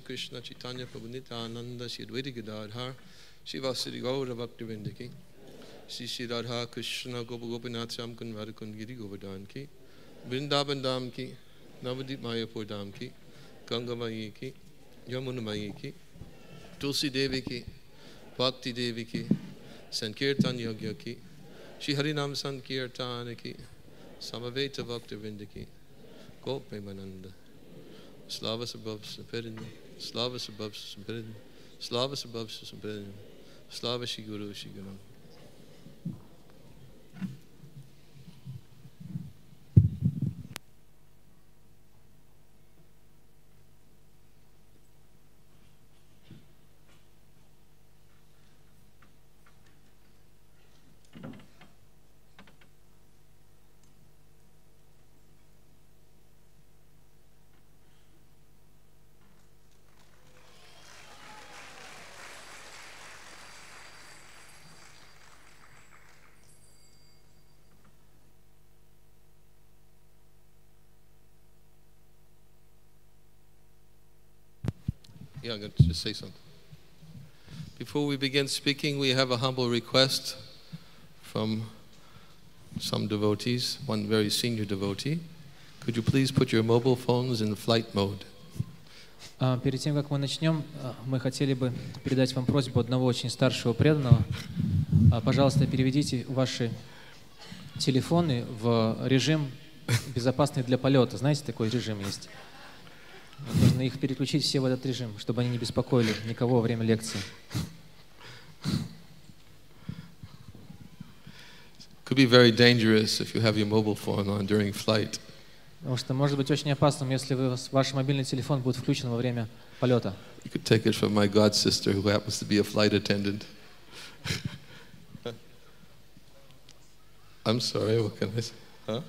Krishna Chaitanya Prabhu Nityananda Shri Advaita Gadadhar Shivasiri Gaura Bhaktivinoda Ki Shri Shri Radha Krishna Gopa Gopinath Sham Kun Radhakun Giri Govardhan Ki Vrindavan Dham Ki Navadip Mayapur Dham Ki Ganga Mayi Ki Yamuna Mayi Ki Tulsi Devi Ki Bhakti Devi Ki Sankirtan Yagya Ki Shri Harinam Sankirtan Ki Samaveta Bhaktivinoda Ki Gopemananda Slava above Sampirin, Slava Sabavsa Sampirin. Slava Sabavsa Sampirin. Slava Shiguru Shiguru. I'm going to just say something. Before we begin speaking, we have a humble request from some devotees, one very senior devotee. Could you please put your mobile phones in flight mode? А, Перед тем, как мы начнем, а, мы хотели бы передать вам просьбу одного очень старшего преданного. А, Пожалуйста, переведите ваши телефоны в режим безопасный для полета. Знаете, такой режим есть. Нужно их переключить все в этот режим, чтобы они не беспокоили никого во время лекции. Could be very dangerous if you have your mobile phone on during flight. Потому что может быть очень опасным, если вы, ваш мобильный телефон будет включен во время полета. You could take it from my god sister, who happens to be a flight attendant. I'm sorry, what can I say? Huh?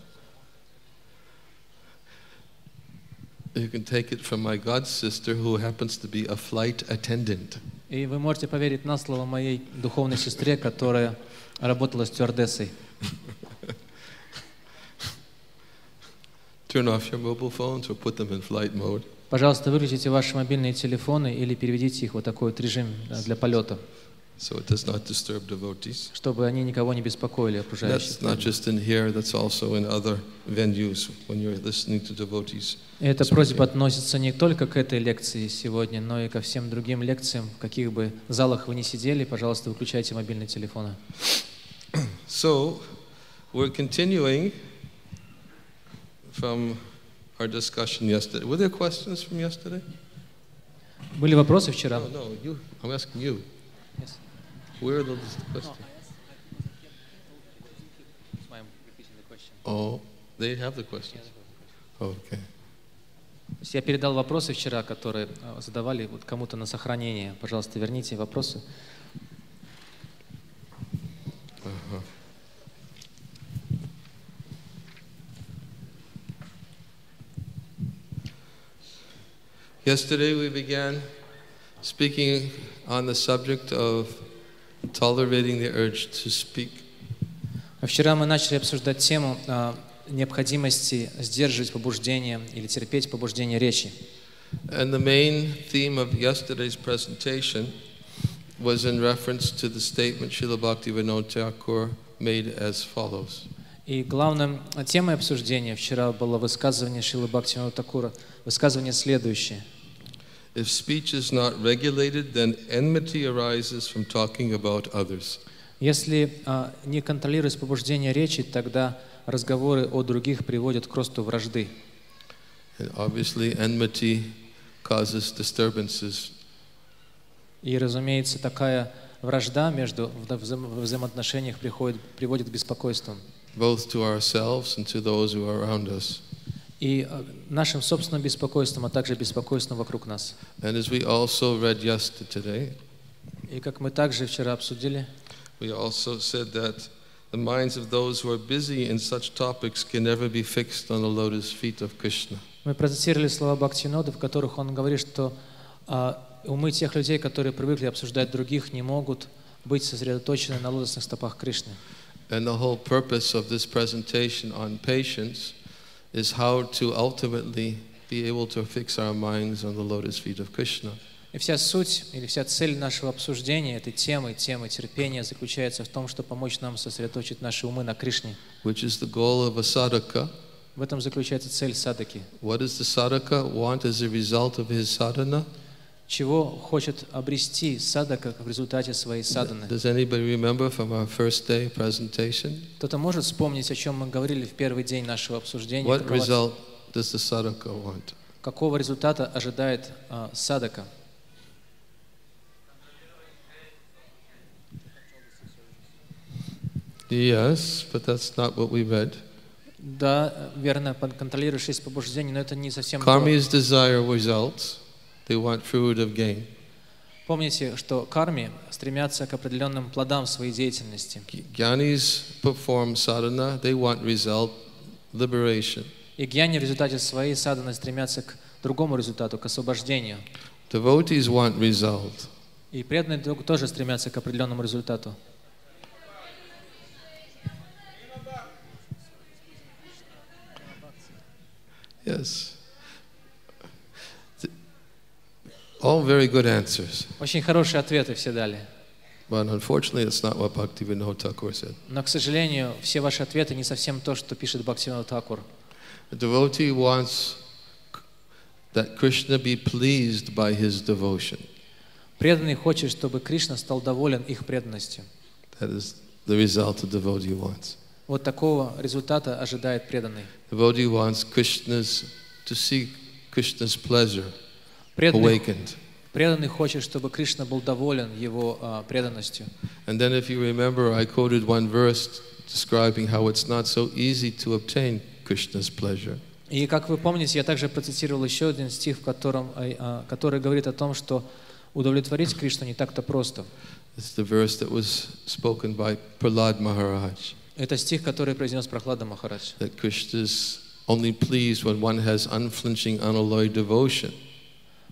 You can take it from my god sister, who happens to be a flight attendant. И вы можете поверить на слово моей духовной сестре, которая работала стюардессой. Turn off your mobile phones or put them in flight mode. Пожалуйста, выключите ваши мобильные телефоны или переведите их в вот такой вот режим да, для полета, so it does not disturb devotees. чтобы они никого не беспокоили окружающих. That's not just in here, that's also in other venues when you're listening to devotees. И эта просьба относится не только к этой лекции сегодня, но и ко всем другим лекциям, в каких бы залах вы ни сидели, пожалуйста, выключайте мобильные телефоны. So, we're continuing from our discussion yesterday. Were there questions from yesterday? Были вопросы вчера? No, no, you. I'm asking you. Yes. Where are those questions? Oh, they have the questions. Okay. Я передал вопросы вчера, которые э, задавали вот кому-то на сохранение. Пожалуйста, верните вопросы. Uh-huh. Yesterday we began speaking on the subject of tolerating the urge to speak. Вчера мы начали обсуждать тему а, необходимости сдерживать побуждение или терпеть побуждение речи. And the main theme of yesterday's presentation was in reference to the statement Srila Bhaktivinoda Thakur made as follows. И главным темой обсуждения вчера было высказывание Шилы Бхактивинода Такура, высказывание следующее. If speech is not regulated, then enmity arises from talking about others. Если а, не контролировать побуждение речи, тогда разговоры о других приводят к росту вражды. And obviously, enmity causes disturbances. И, разумеется, такая вражда между в взаим- взаимоотношениях приходит, приводит к беспокойству. both to ourselves and to those who are around us. И а, нашим собственным беспокойством, а также беспокойством вокруг нас. And as we also read yesterday, И как мы также вчера обсудили, we also said that the minds of those who are busy in such topics can never be fixed on the lotus feet of Krishna. Мы процитировали слова Бхактинода, в которых он говорит, что а, умы тех людей, которые привыкли обсуждать других, не могут быть сосредоточены на лотосных стопах Кришны. And the whole purpose of this presentation on patience is how to ultimately be able to fix our minds on the lotus feet of Krishna. И вся суть или вся цель нашего обсуждения этой темы, темы терпения, заключается в том, чтобы помочь нам сосредоточить наши умы на Кришне. which is the goal of a sadhaka. В этом заключается цель садаки. What does the sadhaka want as a result of his sadhana? Чего хочет обрести садака в результате своей саданы? Does anybody remember from our first day presentation? Кто-то может вспомнить, о чем мы говорили в первый день нашего обсуждения? What result does the sadhaka want? Какого результата ожидает а, садака? Yes, but that's not what we read. Да, верно, под- контролируя шесть побуждений, но это не совсем то. Karmis desire results. They want fruit of gain. Помните, что карми стремятся к определенным плодам своей деятельности. Gyanis perform sadhana. They want result, liberation. И гьяни в результате своей саданы стремятся к другому результату, к освобождению. Devotees want result. И преданные тоже стремятся к определенному результату. Yes. All very good answers. Очень хорошие ответы все дали. But unfortunately, it's not what Bhaktivinoda Thakur said. Но, к сожалению, все ваши ответы не совсем то, что пишет Бхактивinoда Такур. A devotee wants that Krishna be pleased by his devotion. Преданный хочет, чтобы Кришна стал доволен их преданностью. That is the result a devotee wants. Вот такого результата ожидает преданный. Devotee wants Krishna's to see Krishna's pleasure Преданный, awakened. преданный хочет, чтобы Кришна был доволен его а, преданностью. And then, if you remember, I quoted one verse describing how it's not so easy to obtain Krishna's pleasure. И как вы помните, я также процитировал еще один стих, в котором, а, который говорит о том, что удовлетворить Кришну не так-то просто. It's the verse that was spoken by Prahlad Maharaj Это стих, который произнес Прохлада Махарадж. that Krishna's only pleased when one has unflinching, unalloyed devotion.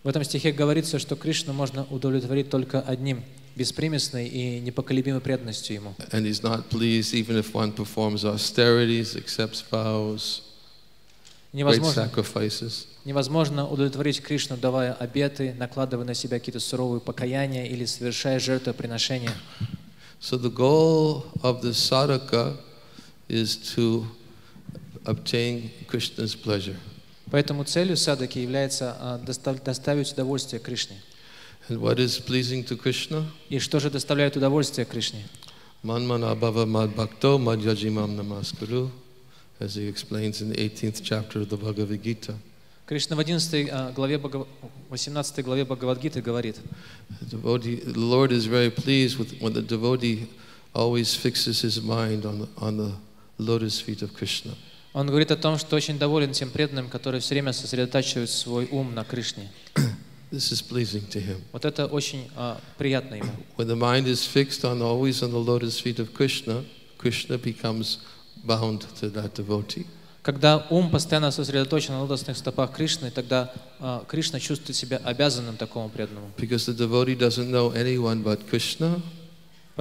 В этом стихе говорится, что Кришну можно удовлетворить только одним, беспримесной и непоколебимой преданностью Ему. And he's not pleased even if one performs austerities, accepts vows, great Невозможно, sacrifices. невозможно удовлетворить Кришну, давая обеты, накладывая на себя какие-то суровые покаяния или совершая жертвоприношения. So the goal of the sadhaka is to obtain Krishna's pleasure. Поэтому целью садаки является а, достав- доставить удовольствие Кришне. And what is pleasing to Krishna? И что же доставляет удовольствие Кришне? Manmana bhava mad bhakto mad yajimam namaskuru, as he explains in the 18th chapter of the Bhagavad Gita. Кришна в 11 а, главе, Бхагав- 18 главе Бхагавадгиты говорит, The, devotee, the Lord is very pleased with when the devotee always fixes his mind on the, on the lotus feet of Krishna. Он говорит о том, что очень доволен тем преданным, которые все время сосредотачивают свой ум на Кришне. This is pleasing to him. Вот это очень а, приятно ему. When the mind is fixed on always on the lotus feet of Krishna, Krishna becomes bound to that devotee. Когда ум постоянно сосредоточен на лотосных стопах Кришны, тогда а, Кришна чувствует себя обязанным такому преданному. Because the devotee doesn't know anyone but Krishna,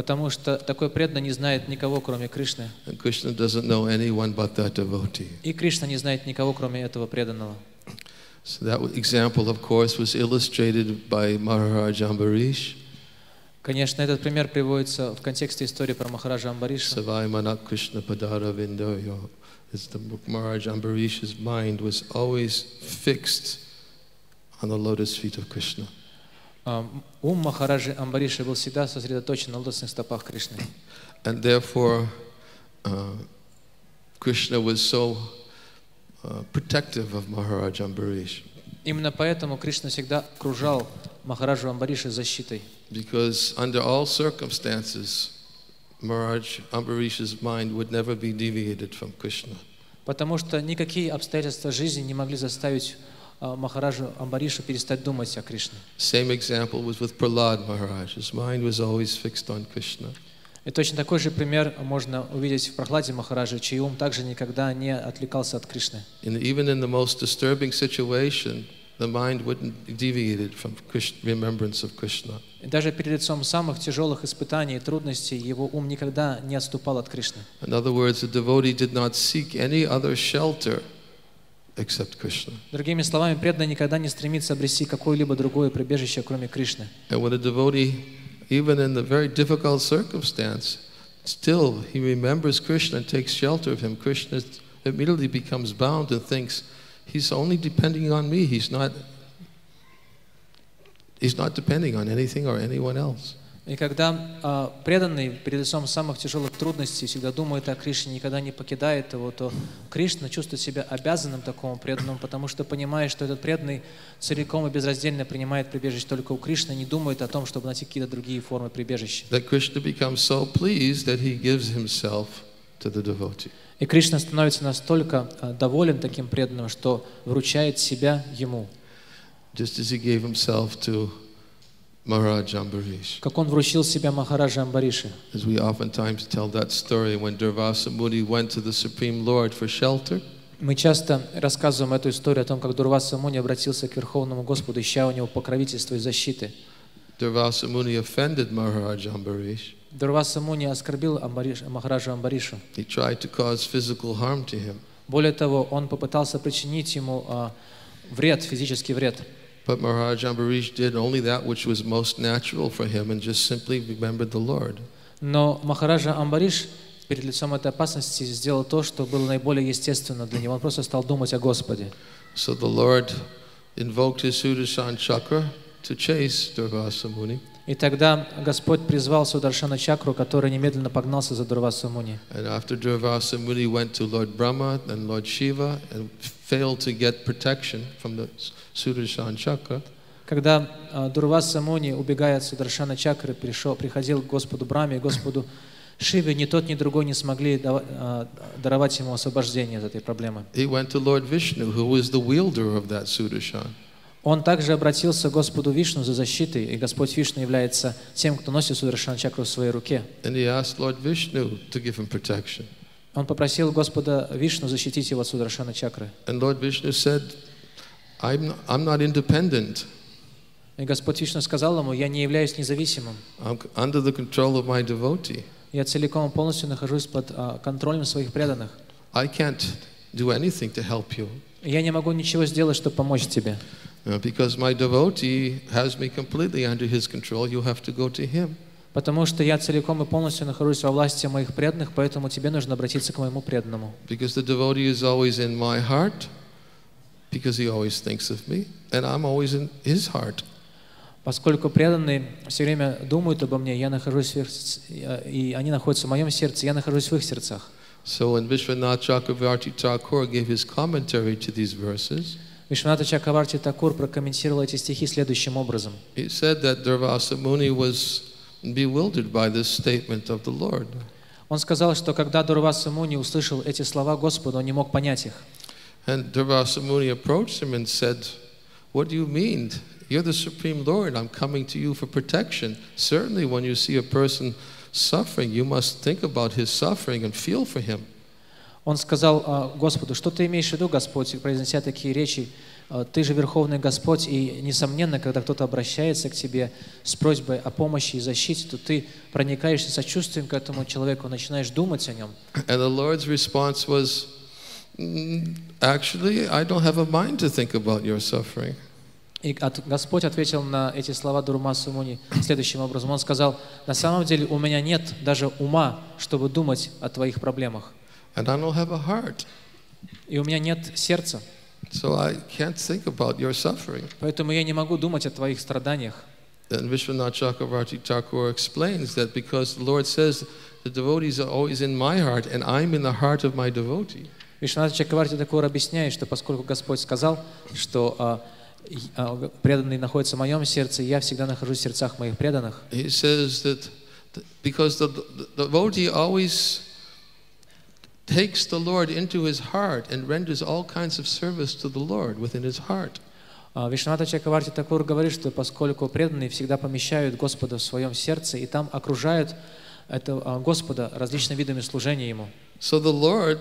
Потому что такой преданный не знает никого, кроме Кришны. И Кришна не знает никого, кроме этого преданного. So that example, of course, was illustrated by Maharaj Ambarish. Конечно, этот пример приводится в контексте истории про Махараджа Амбариша. It's the Maharaj Ambarish's mind was always fixed on the lotus feet of Krishna. Ум Махараджи Амбариша был всегда сосредоточен на лотосных стопах Кришны. And therefore, uh, Krishna was so uh, protective of Maharaj Ambarish Именно поэтому Кришна всегда окружал Махараджу Амбариша защитой. because under all circumstances, Maharaj Ambarish's mind would never be deviated from Krishna. Потому что никакие обстоятельства жизни не могли заставить Махараджу Амбаришу перестать думать о Кришне. Same example was with Prahlad Maharaj. His mind was always fixed on Krishna. И точно такой же пример можно увидеть в Прохладе Махараджа, чей ум также никогда не отвлекался от Кришны. And even in the most disturbing situation, the mind wouldn't be deviated from Krishna, remembrance of Krishna. И даже перед лицом самых тяжелых испытаний и трудностей его ум никогда не отступал от Кришны. In other words, the devotee did not seek any other shelter except Krishna. Другими словами, преданный никогда не стремится обрести какое-либо другое прибежище, кроме Кришны. And when a devotee, even in the very difficult circumstance, still he remembers Krishna and takes shelter of him, Krishna immediately becomes bound and thinks, he's only depending on me. He's not, he's not depending on anything or anyone else. И когда а, преданный перед лицом самых тяжелых трудностей всегда думает о Кришне, никогда не покидает его, то Кришна чувствует себя обязанным такому преданному, потому что понимает, что этот преданный целиком и безраздельно принимает прибежище только у Кришны, не думает о том, чтобы найти какие-то другие формы прибежища. И Кришна становится настолько а, доволен таким преданным, что вручает себя ему, Just as he gave himself to Maharaj Ambarish. как он вручил себя Махараджа Амбариши. As we oftentimes tell that story when Durvasa Muni went to the Supreme Lord for shelter, Мы часто рассказываем эту историю о том, как Дурваса Муни обратился к Верховному Господу, ища у него покровительства и защиты. Durvasa Muni offended Maharaj Ambarish. Дурваса Муни оскорбил Амбариш, Махараджа Амбаришу. He tried to cause physical harm to him. Более того, он попытался причинить ему а, вред, физический вред. But Maharaj Ambarish did only that which was most natural for him and just simply remembered the Lord. Но Махараджа Амбариш перед лицом этой опасности сделал то, что было наиболее естественно для него. Он просто стал думать о Господе. So the Lord invoked his Sudarshan chakra to chase Durvasa Muni. И тогда Господь призвал Сударшана Чакру, который немедленно погнался за Дурвасу Муни. And after Durvasa Muni went to Lord Brahma and Lord Shiva and failed to get protection from the Sudarshan chakra, Когда а, Дурваса Муни, убегая от Сударшана Чакры, пришел, приходил к Господу Браме и Господу Шиве, ни тот, ни другой не смогли а, даровать ему освобождение от этой проблемы. Vishnu. Он также обратился к Господу Вишну за защитой, и Господь Вишну является тем, кто носит Сударшан Чакру в своей руке. Он попросил Господа Вишну защитить его от Сударшана Чакры. And Lord Vishnu said, I'm, I'm not independent. И Господь Вишну сказал ему, я не являюсь независимым. I'm under the control of my devotee. Я целиком и полностью нахожусь под а, контролем своих преданных. I can't do anything to help you Я не могу ничего сделать, чтобы помочь тебе. uh, because my devotee has me completely under his control. You have to go to him. Потому что я целиком и полностью нахожусь во власти моих преданных, поэтому тебе нужно обратиться к моему преданному. Because the devotee is always in my heart, because he always thinks of me, and I'm always in his heart. Поскольку преданные все время думают обо мне, я нахожусь в и они находятся в моем сердце, я нахожусь в их сердцах. So when Vishwanath Chakravarti Thakur gave his commentary to these verses, Вишваната Чакаварти Такур прокомментировал эти стихи следующим образом. he said that Durvasa Muni was bewildered by this statement of the Lord. Он сказал, что когда Дурваса Муни услышал эти слова Господа, он не мог понять их. And Durvasa Muni approached him and said, What do you mean? You're the Supreme Lord. I'm coming to you for protection. Certainly, when you see a person suffering, you must think about his suffering and feel for him. Он сказал а, Господу, что ты имеешь в виду, Господь, произнеся такие речи, А, ты же Верховный Господь, и, несомненно, когда кто-то обращается к тебе с просьбой о помощи и защите, то ты проникаешься сочувствием к этому человеку, начинаешь думать о нем. And the Lord's response was, "Mm, Actually, I don't have a mind to think about your suffering. И Господь ответил на эти слова Дурмасу Муни следующим образом. Он сказал, на самом деле у меня нет даже ума, чтобы думать о твоих проблемах. And I don't have a heart. И у меня нет сердца, So I can't think about your suffering. поэтому я не могу думать о твоих страданиях. Then Vishwanath Chakravarti Thakur explains that because the Lord says the devotees are always in my heart and I'm in the heart of my devotee. Вишванат Чакраварти Такур объясняет, что поскольку Господь сказал, что а, а, преданный находится в моем сердце, я всегда нахожусь в сердцах моих преданных, He says that th- because the, the devotee always takes the Lord into his heart and renders all kinds of service to the Lord within his heart. А, Такур говорит, что поскольку преданные всегда помещают Господа в своем сердце и там окружают это, а, Господа различными видами служения Ему. So the Lord,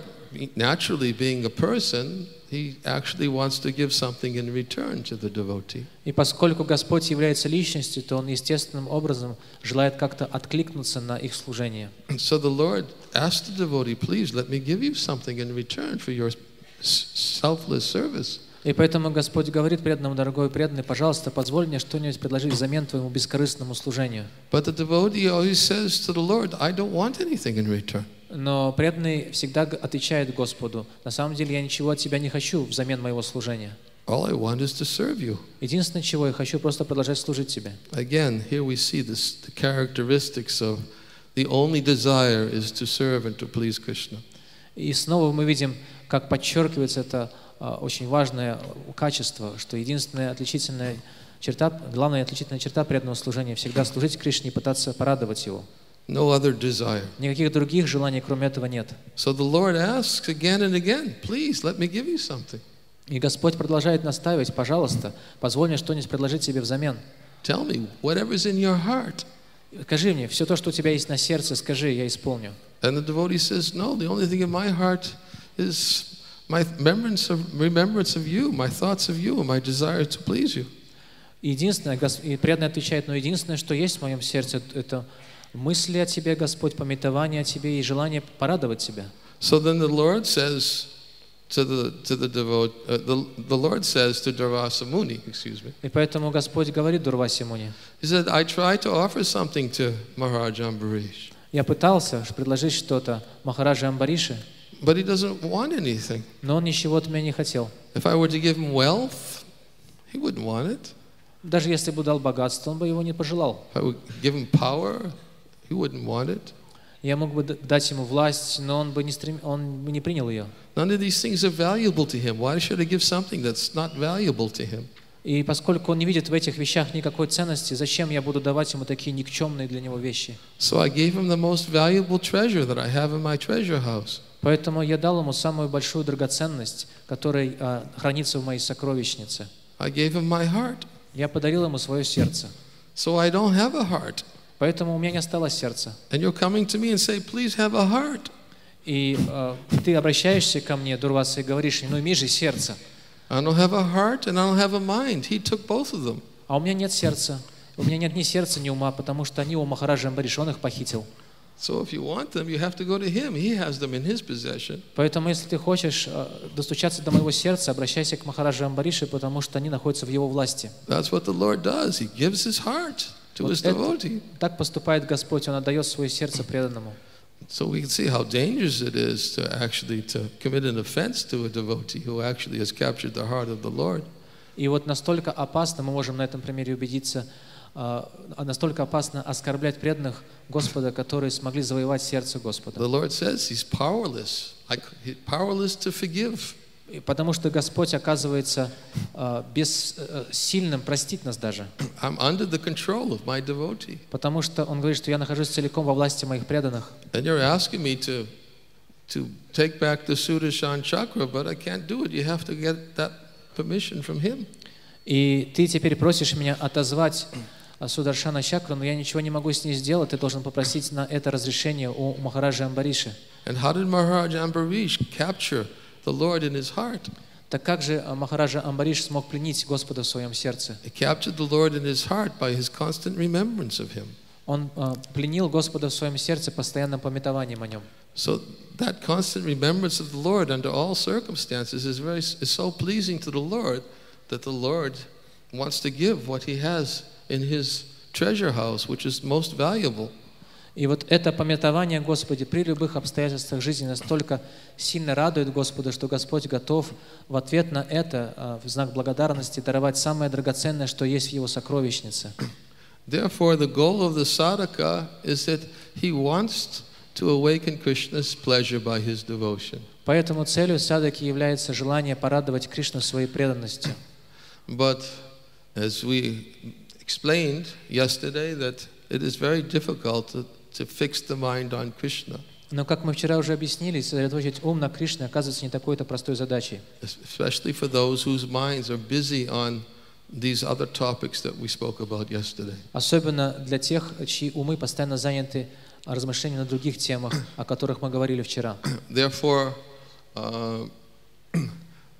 naturally being a person, he actually wants to give something in return to the devotee. И поскольку Господь является личностью, то Он естественным образом желает как-то откликнуться на их служение. And so the Lord asked the devotee, please let me give you something in return for your s- selfless service. И поэтому Господь говорит преданному, дорогой преданный, пожалуйста, позволь мне что-нибудь предложить взамен твоему бескорыстному служению. But the devotee always says to the Lord, I don't want anything in return. Но преданный всегда отвечает Господу, на самом деле я ничего от тебя не хочу взамен моего служения. All I want is to serve you. Единственное, чего я хочу, просто продолжать служить тебе. Again, here we see this, the characteristics of the only desire is to serve and to please Krishna. И снова мы видим, как подчеркивается это очень важное качество, что единственная отличительная черта, главная отличительная черта преданного служения всегда служить Кришне и пытаться порадовать Его. No other desire. Никаких других желаний, кроме этого, нет. So the Lord asks again and again, please let me give you something. И Господь продолжает наставить, пожалуйста, позволь мне что-нибудь предложить тебе взамен. Tell me whatever's in your heart. Скажи мне, все то, что у тебя есть на сердце, скажи, я исполню. And the devotee says, No, the only thing in my heart is my remembrance of, remembrance of you, my thoughts of you, my desire to please you. Единственное, и преданный отвечает, но единственное, что есть в моем сердце, это мысли о тебе, Господь, пометование о тебе и желание порадовать тебя. So then the Lord says to the to the devote, uh, the, the Lord says to Durvasa Muni, excuse me. И поэтому Господь говорит Дурваси Муни, He said, I tried to offer something to Maharaj Ambarish, я пытался предложить что-то Махараджи Амбариши, but he doesn't want anything. но он ничего от меня не хотел. If I were to give him wealth, he wouldn't want it. Даже если бы дал богатство, он бы его не пожелал. If I would give him power, he wouldn't want it. Я мог бы д- дать ему власть, но он бы не, стрем... он бы не принял ее. None of these things are valuable to him. Why should I give something that's not valuable to him? И поскольку он не видит в этих вещах никакой ценности, зачем я буду давать ему такие никчемные для него вещи? So I gave him the most valuable treasure that I have in my treasure house. Поэтому я дал ему самую большую драгоценность, которая а, хранится в моей сокровищнице. I gave him my heart. Я подарил ему свое сердце. So I don't have a heart. Поэтому у меня не осталось сердца. And you're coming to me and say, please have a heart. И а, ты обращаешься ко мне, Дурваса, и говоришь, ну имей же сердце. I don't have a heart and I don't have a mind. He took both of them. А у меня нет сердца. У меня нет ни сердца, ни ума, потому что они у Махараджа Амбариш, он их похитил. So if you want them, you have to go to him. He has them in his possession. Поэтому, если ты хочешь э, достучаться до моего сердца, обращайся к Махараджа Амбариши, потому что они находятся в его власти. That's what the Lord does. He gives his heart to Вот his devotee. Так поступает Господь, Он отдает свое сердце преданному. So we can see how dangerous it is to actually to commit an offense to a devotee who actually has captured the heart of the Lord. И вот настолько опасно, мы можем на этом примере убедиться, настолько опасно оскорблять преданных Господа, которые смогли завоевать сердце Господа. The Lord says he's powerless. I he's powerless to forgive. Потому что Господь оказывается а, бессильным простить нас даже. I'm under the control of my devotee. Потому что Он говорит, что я нахожусь целиком во власти моих преданных. And you're asking me to to take back the Sudarshan chakra, but I can't do it. You have to get that permission from him. И ты теперь просишь меня отозвать а, Сударшана Чакру, но я ничего не могу с ней сделать. Ты должен попросить на это разрешение у Махараджа Амбариши. And how did Maharaj Ambarish capture the Lord in his heart? Так как же а, Махараджа Амбариш смог пленить Господа в своем сердце? He captured the Lord in his heart by his constant remembrance of him. Он а, пленил Господа в своем сердце постоянным пометованием о нем. So that constant remembrance of the Lord under all circumstances is very is so pleasing to the Lord that the Lord wants to give what he has in his treasure house, which is most valuable. И вот это пометование Господи при любых обстоятельствах жизни настолько сильно радует Господа, что Господь готов в ответ на это, а, в знак благодарности, даровать самое драгоценное, что есть в Его сокровищнице. Therefore, the goal of the sadhaka is that he wants to awaken Krishna's pleasure by his devotion. Поэтому целью садаки является желание порадовать Кришну своей преданностью. But as we explained yesterday, that it is very difficult to, to fix the mind on Krishna, Но, как мы вчера уже объяснили, сосредоточить ум на Кришне оказывается не такой-то простой задачей. especially for those whose minds are busy on these other topics that we spoke about yesterday. Особенно для тех, чьи умы постоянно заняты размышлением на других темах, о которых мы говорили вчера. Therefore, uh,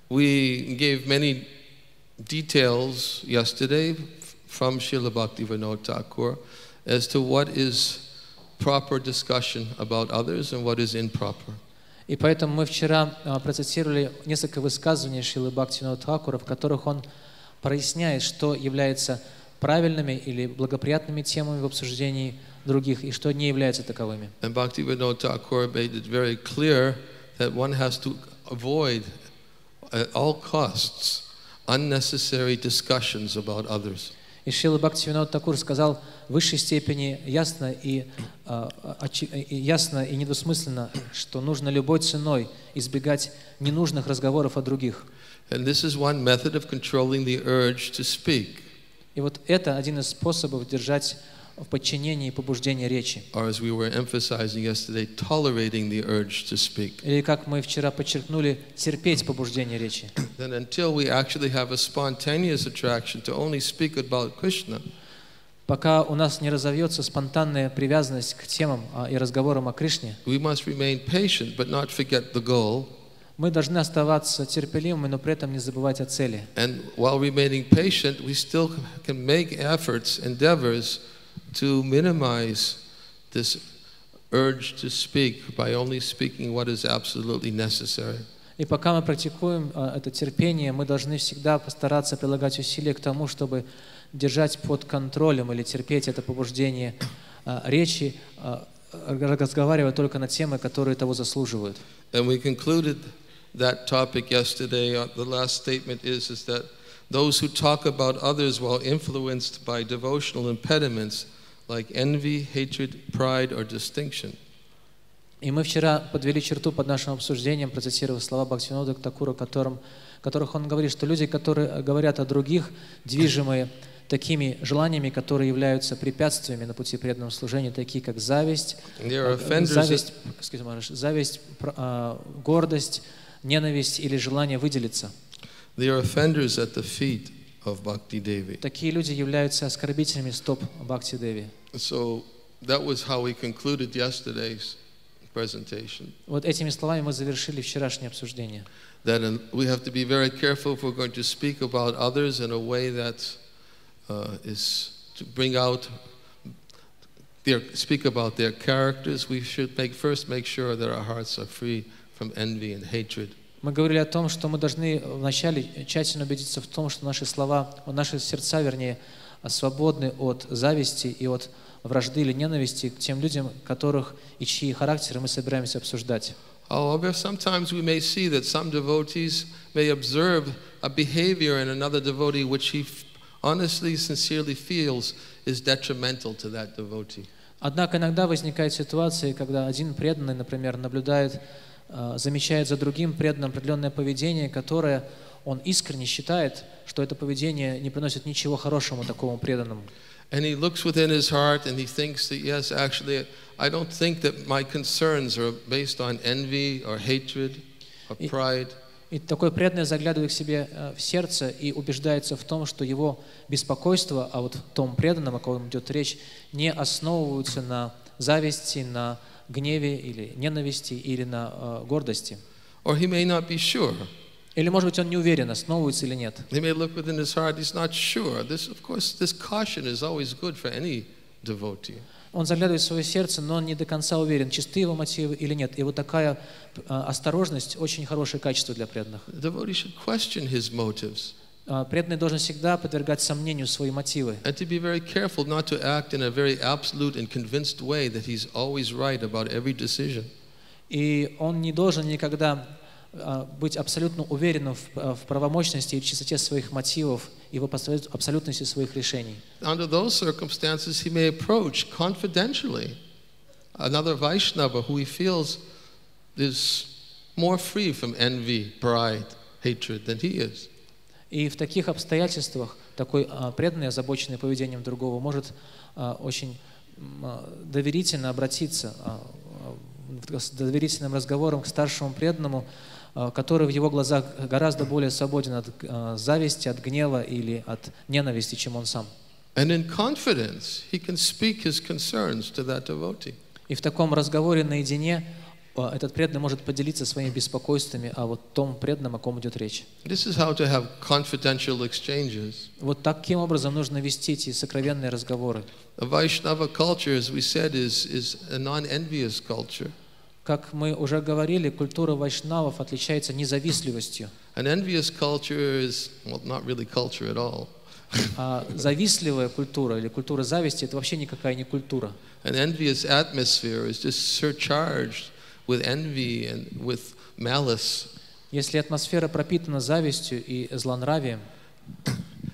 we gave many details yesterday from Srila Bhaktivinoda Thakur as to what is proper discussion about others and what is improper. И поэтому мы вчера а, процитировали несколько высказываний Шилы Бхактина Thakura, в которых он проясняет, что является правильными или благоприятными темами в обсуждении других и что не является таковыми. And Bhaktivinoda Thakur made it very clear that one has to avoid at all costs unnecessary discussions about others. И Шила Бхактивинод Такур сказал в высшей степени ясно и, очи- и ясно и недвусмысленно, что нужно любой ценой избегать ненужных разговоров о других. And this is one method of controlling the urge to speak, И вот это один из способов держать в подчинении побуждение речи. or as we were emphasizing yesterday, tolerating the urge to speak. Или, как мы вчера подчеркнули, терпеть побуждение речи. Then until we actually have a spontaneous attraction to only speak about Krishna, Пока у нас не разовьется спонтанная привязанность к темам а, и разговорам о Кришне, we must remain patient but not forget the goal. мы должны оставаться терпеливыми, но при этом не забывать о цели. And while remaining patient, we still can make efforts, endeavors to minimize this urge to speak by only speaking what is absolutely necessary. И пока мы практикуем а, это терпение, мы должны всегда постараться прилагать усилия к тому, чтобы держать под контролем или терпеть это побуждение а, речи, а, разговаривая только на темы, которые того заслуживают. And we concluded that topic yesterday. Uh, The last statement is, is that those who talk about others while influenced by devotional impediments like envy, hatred, pride, or distinction И мы вчера подвели черту под нашим обсуждением, процитировав слова Бхактивинода Такура, которым, которых он говорит, что люди, которые говорят о других, движимые такими желаниями, которые являются препятствиями на пути преданного служения, такие как зависть, are э, offenders зависть, зависть, а, гордость, ненависть или желание выделиться. They are offenders at the feet of Bhakti Devi. Такие люди являются оскорбителями стоп Бхакти Деви. So that was how we concluded yesterday's presentation. Вот этими словами мы завершили вчерашнее обсуждение. That uh, we have to be very careful if we're going to speak about others in a way that uh, is to bring out their speak about their characters. We should make first make sure that our hearts are free from envy and hatred. Мы говорили о том, что мы должны вначале тщательно убедиться в том, что наши слова, наши сердца, вернее, свободны от зависти и от вражды или ненависти к тем людям, которых и чьи характеры мы собираемся обсуждать. However, sometimes we may see that some devotees may observe a behavior in another devotee which he honestly, sincerely feels is detrimental to that devotee. Однако иногда возникает ситуация, когда один преданный, например, наблюдает, замечает за другим преданным определенное поведение, которое он искренне считает, что это поведение не приносит ничего хорошему такому преданному. And he looks within his heart and he thinks that, yes, actually, I don't think that my concerns are based on envy or hatred or pride. И такой преданный заглядывает к себе э, в сердце и убеждается в том, что его беспокойство, а вот том преданном, о ком идет речь, не основываются на зависти, на гневе или ненависти или на э, гордости. Or he may not be sure. Или, может быть, он не уверен, основывается или нет. He may look within his heart, he's not sure. This, of course, this caution is always good for any devotee. Он заглядывает в свое сердце, но он не до конца уверен, чисты его мотивы или нет. И вот такая э, осторожность очень хорошее качество для преданных. The devotee should question his motives Преданный должен всегда подвергать сомнению свои мотивы. and to be very careful not to act in a very absolute and convinced way that he's always right about every decision. И он не должен никогда а, быть абсолютно уверенным в, а, в правомощности и чистоте своих мотивов и в абсолют- абсолютности своих решений. Under those circumstances, he may approach confidentially another Vaishnava who he feels is more free from envy, pride, hatred than he is. И в таких обстоятельствах такой а, преданный, озабоченный поведением другого, может а, очень а, доверительно обратиться с доверительным разговором к старшему преданному, который в его глазах гораздо более свободен от зависти, от гнева или от ненависти, чем он сам. And in confidence, he can speak his concerns to that devotee. И в таком разговоре наедине этот преданный может поделиться своими беспокойствами о вот том преданном, о ком идет речь. This is how to have confidential exchanges. Вот таким образом нужно вести эти сокровенные разговоры. The Vaishnava culture, as we said, is, is a non envious culture. Как мы уже говорили, культура вайшнавов отличается независливостью. An envious culture is, well, not really culture at all. А завистливая культура или культура зависти – это вообще никакая не культура. An envious atmosphere is just surcharged with envy and with malice. Если атмосфера пропитана завистью и злонравием,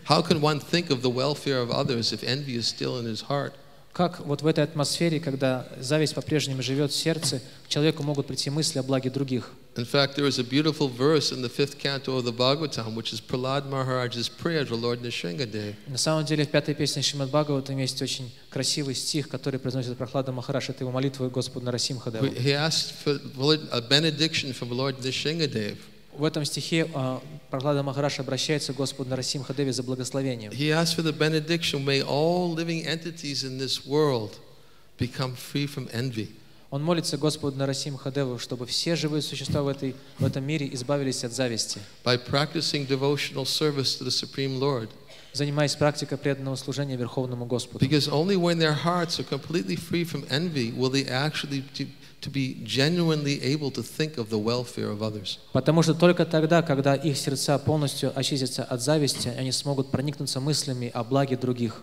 How can one think of the welfare of others if envy is still in his heart? Как вот в этой атмосфере, когда зависть по-прежнему живет в сердце, к человеку могут прийти мысли о благе других. In fact, there is a beautiful verse in the fifth canto of the Bhagavatam, which is Prahlad Maharaj's prayer to Lord Nisringadev. На самом деле в пятой песне Шримад Бхагаватам есть очень красивый стих, который произносит Прохлада Махараш. Это его молитва Господу Нарасимхадеву. He asked for a benediction from Lord Nisringadev. В этом стихе а, Прохлада Махараш обращается к Господу Нарасимхадеве за благословением. He asked for the benediction, may all living entities in this world become free from envy. Он молится Господу Нарасимхадеву, чтобы все живые существа в, этой, в этом мире избавились от зависти, by practicing devotional service to the Supreme Lord. занимаясь практикой преданного служения Верховному Господу. Because only when their hearts are completely free from envy will they actually to, be genuinely able to think of the welfare of others. Потому что только тогда, когда их сердца полностью очистятся от зависти, они смогут проникнуться мыслями о благе других.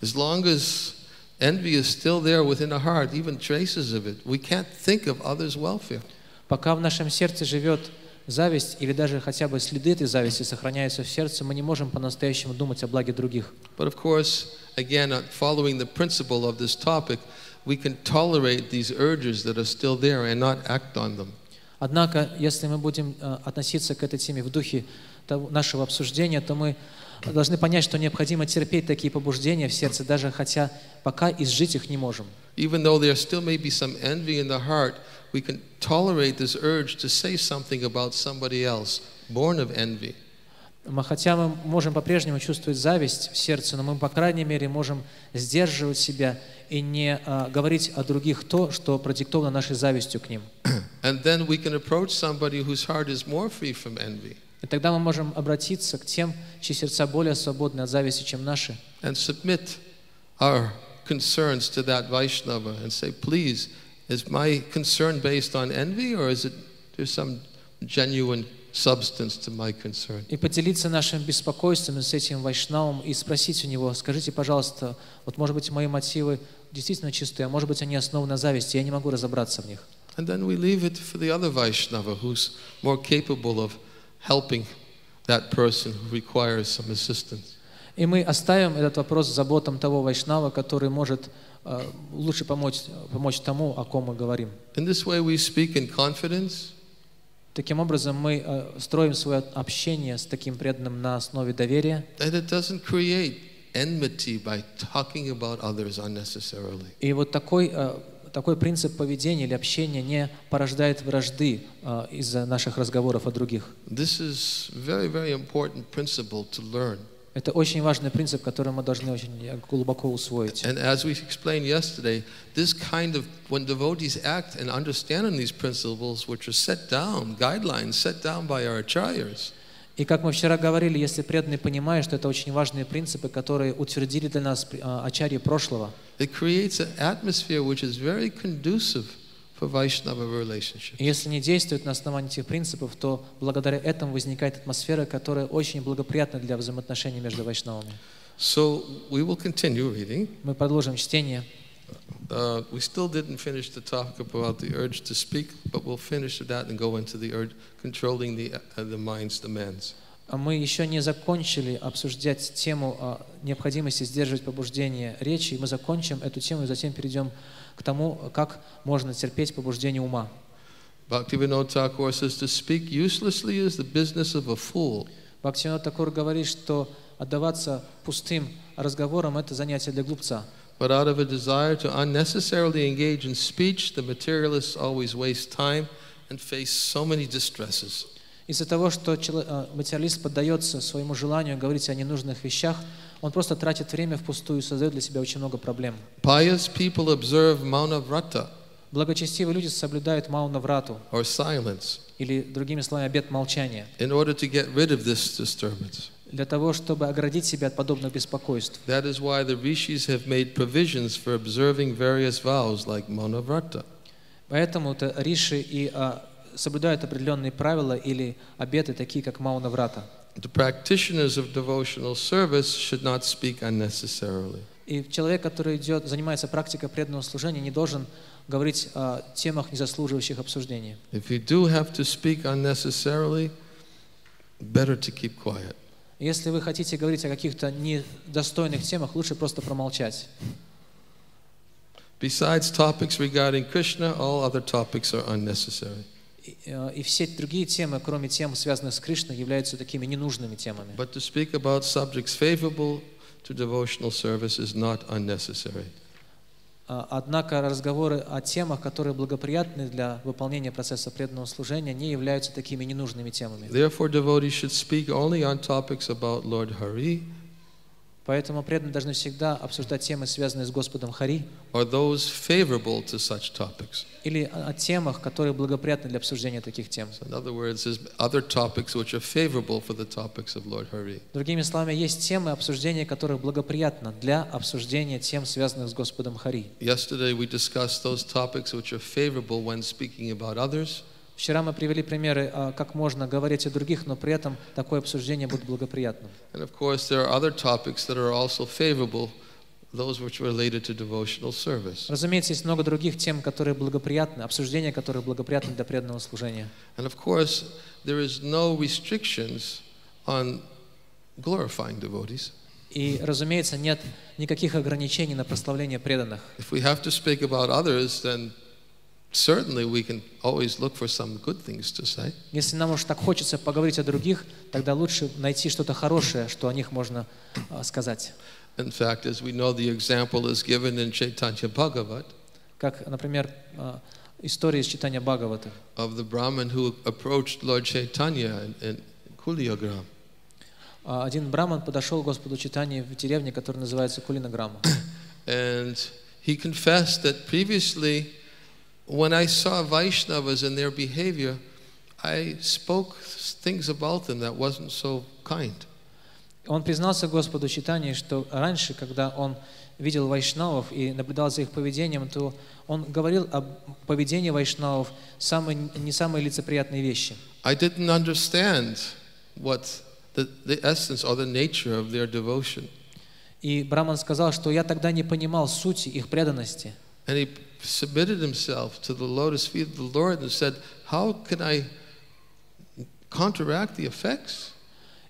As long as envy is still there within a heart, even traces of it, we can't think of others' welfare. Пока в нашем сердце живет зависть или даже хотя бы следы этой зависти сохраняются в сердце, мы не можем по-настоящему думать о благе других. But of course, again, uh, following the principle of this topic, we can tolerate these urges that are still there and not act on them. Однако, если мы будем э, относиться к этой теме в духе того- нашего обсуждения, то мы должны понять, что необходимо терпеть такие побуждения в сердце, даже хотя пока изжить их не можем. Even though there still may be some envy in the heart, we can tolerate this urge to say something about somebody else, born of envy. Мы, хотя мы можем по-прежнему чувствовать зависть в сердце, но мы, по крайней мере, можем сдерживать себя и не а, говорить о других то, что продиктовано нашей завистью к ним. И тогда мы можем обратиться к тем, чьи сердца более свободны от зависти, чем наши, and submit our concerns to that Vaishnava and say, please, is my concern based on envy or is it there's some genuine substance to my concern? и поделиться нашим беспокойством с этим вайшнавом и спросить у него, скажите, пожалуйста, вот может быть мои мотивы действительно чистые, а может быть они основаны на зависти, я не могу разобраться в них. And then we leave it for the other Vaishnava who's more capable of helping that person who requires some assistance. И мы оставим этот вопрос заботам того вайшнава, который может э, лучше помочь, помочь тому, о ком мы говорим. In this way, we speak in confidence, Таким образом, мы э, строим свое общение с таким преданным на основе доверия, и вот такой, э, такой принцип поведения или общения не порождает вражды э, из-за наших разговоров о других. This is very, very important principle to learn. Это очень важный принцип, который мы должны очень глубоко усвоить. And as we explained yesterday, this kind of, when devotees act and understand on these principles, which are set down, guidelines set down by our acharyas, И как мы вчера говорили, если преданные понимают, что это очень важные принципы, которые утвердили для нас э, ачарьи прошлого, it creates an atmosphere which is very conducive если не действуют на основании этих принципов, то благодаря этому возникает атмосфера, которая очень благоприятна для взаимоотношений между вайшнавами. So we will continue reading. Мы продолжим чтение. Uh, we still didn't finish the topic about the urge to speak, but we'll finish that and go into the urge controlling the, uh, the mind's demands. А Мы еще не закончили обсуждать тему о необходимости сдерживать побуждение речи, и мы закончим эту тему и затем перейдем к тому, как можно терпеть побуждение ума. Bhaktivinoda Thakur says to speak uselessly is the business of a fool. Бхактивинод Такур говорит, что отдаваться пустым разговорам – это занятие для глупца. But out of a desire to unnecessarily engage in speech, the materialists always waste time and face so many distresses. Из-за того, что э, материалист поддается своему желанию говорить о ненужных вещах, он просто тратит время впустую и создает для себя очень много проблем. Pious people observe Maunavrata Благочестивые люди соблюдают маунаврату, or silence или, другими словами, обет молчания, in order to get rid of this disturbance. для того, чтобы оградить себя от подобных беспокойств. That is why the rishis have made provisions for observing various vows like Maunavrata. Поэтому то риши и а, соблюдают определенные правила или обеты, такие как Мауна Врата. The practitioners of devotional service should not speak unnecessarily. И человек, который идет, занимается практикой преданного служения, не должен говорить о темах, не заслуживающих обсуждения. If you do have to speak unnecessarily, better to keep quiet. Если вы хотите говорить о каких-то недостойных темах, лучше просто промолчать. Besides topics regarding Krishna, all other topics are unnecessary. И, э, и все другие темы, кроме тем, связанных с Кришной, являются такими ненужными темами. But to speak about subjects favorable to devotional service is not unnecessary. А, Однако разговоры о темах, которые благоприятны для выполнения процесса преданного служения, не являются такими ненужными темами. Therefore, devotees should speak only on topics about Lord Hari Поэтому преданные должны всегда обсуждать темы, связанные с Господом Хари, or those favorable to such topics. или о темах, которые благоприятны для обсуждения таких тем. So in other words, there's other topics which are favorable for the topics of Lord Hari. Другими словами, есть темы обсуждения, которые благоприятны для обсуждения тем, связанных с Господом Хари. Yesterday, we discussed those topics which are favorable when speaking about others. Вчера мы привели примеры, а, как можно говорить о других, но при этом такое обсуждение будет благоприятным. And of course, there are other topics that are also favorable, those which are related to devotional service. Разумеется, есть много других тем, которые благоприятны, обсуждения, которые благоприятны для преданного служения. And of course, there is no restrictions on glorifying devotees. И, разумеется, нет никаких ограничений на прославление преданных. If we have to speak about others, then certainly we can always look for some good things to say. Если нам уж так хочется поговорить о других, тогда лучше найти что-то хорошее, что о них можно а, сказать. In fact, as we know, the example is given in Chaitanya Bhagavat Как, например, а, история из читания Бхагавата. of the Brahmin who approached Lord Chaitanya in, in Kuliyagram. А, Один браман подошел к Господу Читании в деревне, которая называется Кулинаграма. And he confessed that previously, when I saw Vaishnavas and their behavior, I spoke things about them that wasn't so kind. Он признался Господу Читании, что раньше, когда он видел вайшнавов и наблюдал за их поведением, то он говорил о поведении вайшнавов самые, не самые лицеприятные вещи. I didn't understand what the, the essence or the nature of their devotion. И Браман сказал, что я тогда не понимал сути их преданности. And he submitted himself to the lotus feet of the Lord and said, How can I counteract the effects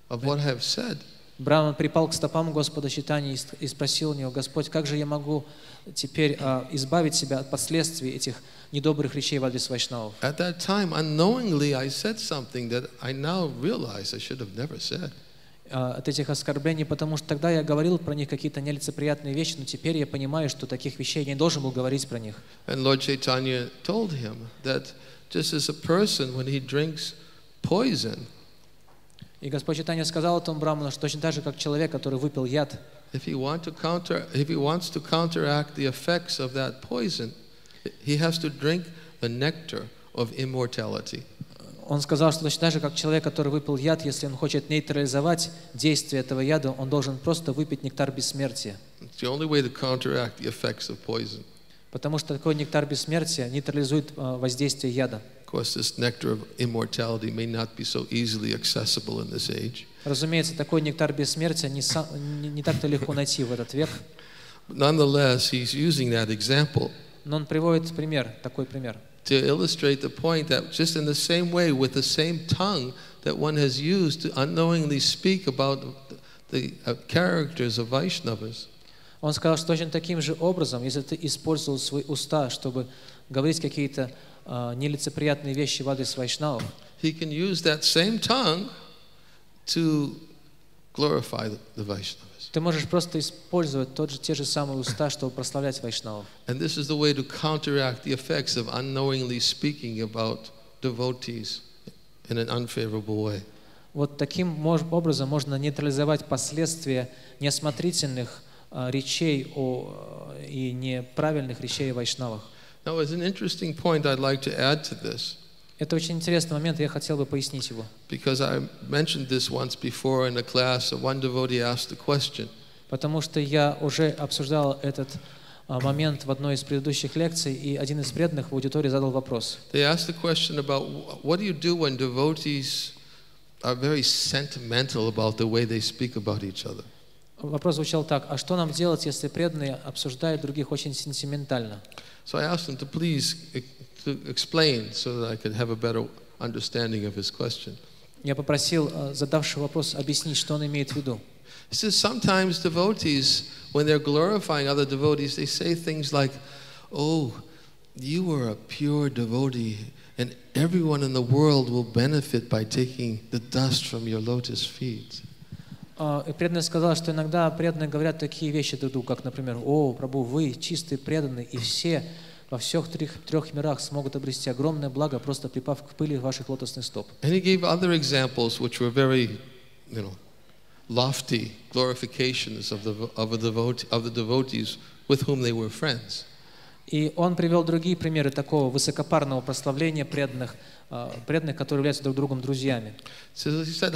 of what I have said? Браман припал к стопам Господа Читания и с- и спросил у него, Господь, как же я могу теперь а, избавить себя от последствий этих недобрых речей в адрес вайшнавов? At that time, unknowingly, I said something that I now realize I should have never said. А, от этих оскорблений, потому что тогда я говорил про них какие-то нелицеприятные вещи, но теперь я понимаю, что таких вещей я не должен был говорить про них. And Lord Chaitanya told him that just as a person, when he drinks poison, И Господь Читания сказал этому браману, что точно так же, как человек, который выпил яд, if he, want to counter, if he wants to counteract the effects of that poison, he has to drink the nectar of immortality. Он сказал, что точно так же, как человек, который выпил яд, если он хочет нейтрализовать действие этого яда, он должен просто выпить нектар бессмертия. Потому что такой нектар бессмертия нейтрализует а, воздействие яда. Разумеется, такой нектар бессмертия не, так-то легко найти в этот век, But nonetheless, he's using that example но он приводит пример, такой пример. to illustrate the point that just in the same way, with the same tongue that one has used to unknowingly speak about the uh, characters of Vaishnavas, Он сказал, что точно таким же образом, если ты использовал свои уста, чтобы говорить какие-то а, нелицеприятные вещи в адрес вайшнавов, he can use that same tongue to glorify the, the Vaishnavas. Ты можешь просто использовать тот же, те же самые уста, чтобы прославлять вайшнавов. And this is the way to counteract the effects of unknowingly speaking about devotees in an unfavorable way. Вот таким образом можно нейтрализовать последствия неосмотрительных а, речей о, э, и неправильных речей о вайшнавах. Now, as an interesting point, I'd like to add to this Это очень интересный момент, и я хотел бы пояснить его. because I mentioned this once before in a class. One devotee asked a question. Потому что я уже обсуждал этот а, момент в одной из предыдущих лекций, и один из преданных в аудитории задал вопрос. They asked the question about wh- what do you do when devotees are very sentimental about the way they speak about each other? Вопрос звучал так, а что нам делать, если преданные обсуждают других очень сентиментально? So I asked him to please e- to explain so that I could have a better understanding of his question. Я попросил а, задавшего вопрос объяснить, что он имеет в виду. He says sometimes devotees, when they're glorifying other devotees, they say things like, Oh, you are a pure devotee, and everyone in the world will benefit by taking the dust from your lotus feet. А, И преданный сказал, что иногда преданные говорят такие вещи друг другу, как, например, «О, Прабу, вы чистый преданный, и все во всех трех, трех мирах смогут обрести огромное благо, просто припав к пыли ваших лотосных стоп». And he gave other examples which were very, you know, lofty glorifications of the, of, a devotee, of the devotees with whom they were friends. И он привел другие примеры такого высокопарного прославления преданных, а, преданных, которые являются друг другом друзьями. So he said,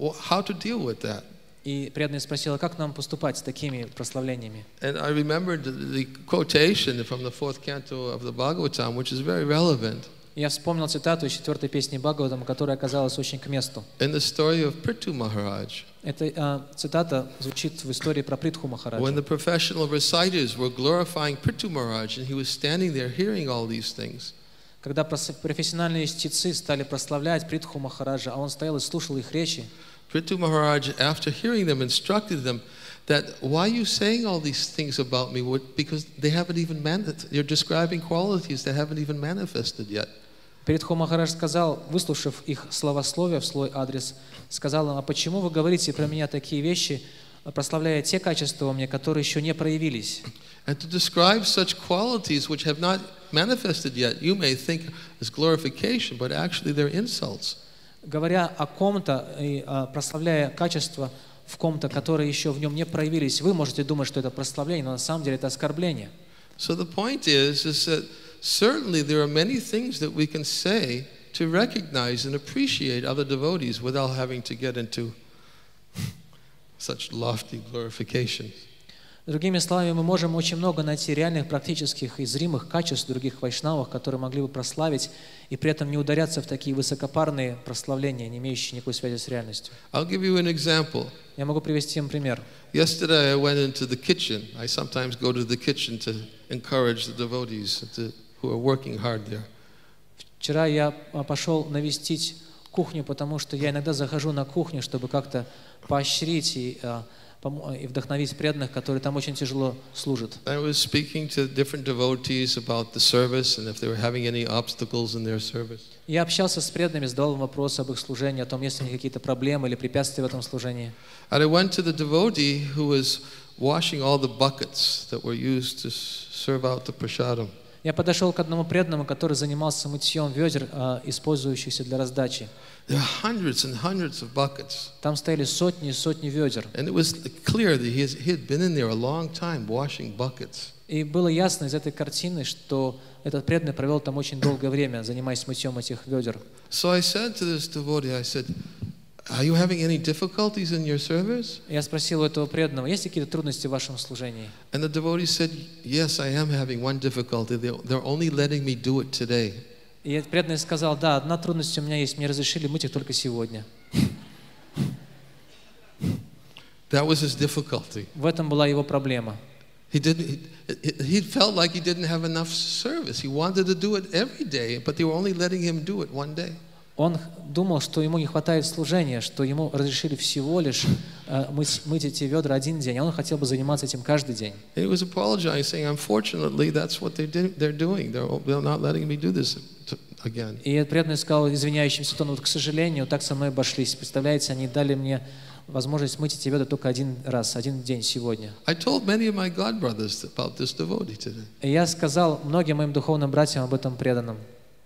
how, to deal with that? И преданный спросил, а как нам поступать с такими прославлениями? And I remembered the, quotation from the fourth canto of the Bhagavatam, which is very relevant. Я вспомнил цитату из четвертой песни Бхагаватам, которая оказалась очень к месту. In the story of Prithu Maharaj, Эта цитата звучит в истории про Притху when Махараджа. the professional reciters were glorifying Prithu Maharaj, and he was standing there hearing all these things. Когда профессиональные чтецы стали прославлять Притху Махараджа, а он стоял и слушал их речи, Prithu Maharaj, after hearing them, instructed them that why are you saying all these things about me? What- Because they haven't even manifested. You're describing qualities that haven't even manifested yet. Притху Махарадж сказал, выслушав их словословие в свой адрес, сказал им, а почему вы говорите про меня такие вещи, прославляя те качества во мне, которые еще не проявились? And to describe such qualities which have not manifested yet, you may think as glorification, but actually they're insults. Говоря о ком-то и а, прославляя качества в ком-то, которые еще в нем не проявились, вы можете думать, что это прославление, но на самом деле это оскорбление. So the point is, is that certainly there are many things that we can say to recognize and appreciate other devotees without having to get into such lofty glorification. Другими словами, мы можем очень много найти реальных, практических и зримых качеств других вайшнавов, которые могли бы прославить и при этом не ударяться в такие высокопарные прославления, не имеющие никакой связи с реальностью. I'll give you an example. Я могу привести им пример. Yesterday I went into the kitchen. I sometimes go to the kitchen to encourage the devotees to, who are working hard there. Вчера я а, пошел навестить кухню, потому что я иногда захожу на кухню, чтобы как-то поощрить и, помо- и вдохновить преданных, которые там очень тяжело служат. I was speaking to different devotees about the service and if they were having any obstacles in their service. Я общался с преданными, задал им вопросы об их служении, о том, есть ли у них какие-то проблемы или препятствия в этом служении. And I went to the devotee who was washing all the buckets that were used to s- serve out the prasadam. Я подошел к одному преданному, который занимался мытьем ведер, а, использующихся для раздачи. Там стояли сотни и сотни ведер. И было ясно из этой картины, что этот преданный провел там очень долгое время, занимаясь мытьем этих ведер. So I said to this devotee, I said, Are you having any difficulties in your service? Я спросил у этого преданного, есть ли какие-то трудности в вашем служении? And the devotee said, Yes, I am having one difficulty. They're, they're only letting me do it today. И этот преданный сказал, да, одна трудность у меня есть, мне разрешили мыть их только сегодня. That was his difficulty. В этом была его проблема. He didn't. He, he felt like he didn't have enough service. He wanted to do it every day, but they were only letting him do it one day. Он думал, что ему не хватает служения, что ему разрешили всего лишь э, мыть, мыть эти ведра один день, а он хотел бы заниматься этим каждый день. And he was apologizing, saying, "Unfortunately, that's what they did, they're doing. They're, they're not letting me do this to, again." И преданный сказал извиняющимся тоном, вот, к сожалению, так со мной обошлись. Представляете, они дали мне возможность мыть эти ведра только один раз, один день сегодня. Я сказал многим моим духовным братьям об этом преданном.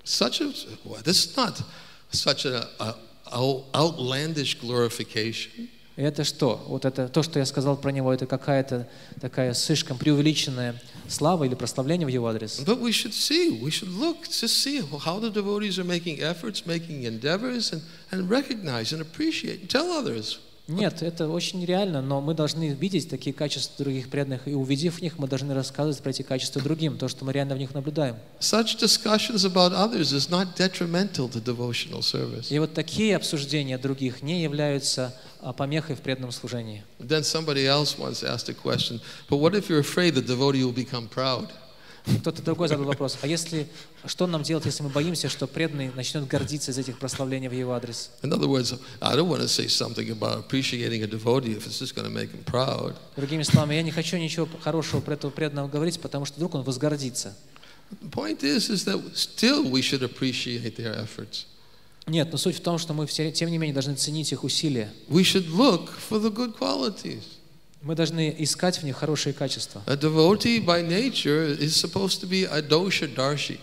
Such a well, this is not such a, a, a outlandish glorification. И это что? Вот это то, что я сказал про него, это какая-то такая слишком преувеличенная слава или прославление в его адрес. But we should see, we should look to see how the devotees are making efforts, making endeavors, and, and recognize and appreciate and tell others. Нет, это очень реально, но мы должны видеть такие качества других преданных, и увидев них, мы должны рассказывать про эти качества другим, то, что мы реально в них наблюдаем. Such discussions about others is not detrimental to devotional service. И вот такие обсуждения других не являются а, помехой в преданном служении. Then somebody else once asked a question, but what if you're afraid the devotee will become proud? Кто-то другой задал вопрос, а если, что нам делать, если мы боимся, что преданный начнет гордиться из этих прославлений в его адрес? In other words, I don't want to say something about appreciating a devotee if it's just going to make him proud. Другими словами, я не хочу ничего хорошего про этого преданного говорить, потому что вдруг он возгордится. The point is, is that still we should appreciate their efforts. Нет, но суть в том, что мы все, тем не менее должны ценить их усилия. We should look for the good qualities. Мы должны искать в них хорошие качества. A devotee by nature is supposed to be a dosha darshi.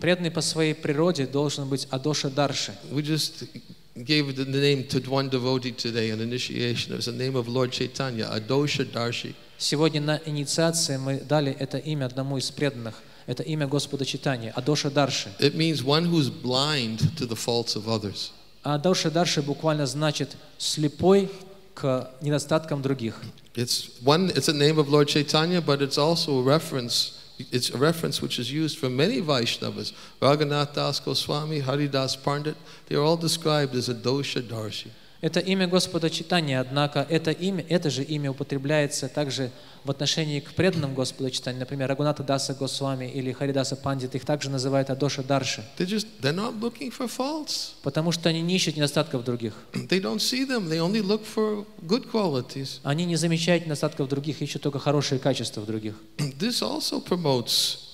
Преданный по своей природе должен быть Адоша Дарши. We just gave the name to one devotee today on initiation. It was the name of Lord Chaitanya, Adosha Darshi. Сегодня на инициации мы дали это имя одному из преданных. Это имя Господа Читания, Адоша Дарши. It means one who's blind to the faults of others. Адоша Дарши буквально значит слепой к недостаткам других. It's one. It's a name of Lord Chaitanya, but it's also a reference. It's a reference which is used for many Vaishnavas. Raghunath Das Goswami, Haridas Pandit. They are all described as a dosha darshi. Это имя Господа Читания, однако это имя, это же имя употребляется также в отношении к преданным Господа Читания. Например, Рагуната Даса Госвами или Харидаса Пандит, их также называют Адоша Дарши, They just they're not looking for faults. потому что они не ищут недостатков других. They don't see them. They only look for good qualities. Они не замечают недостатков других, ищут только хорошие качества в других. This also promotes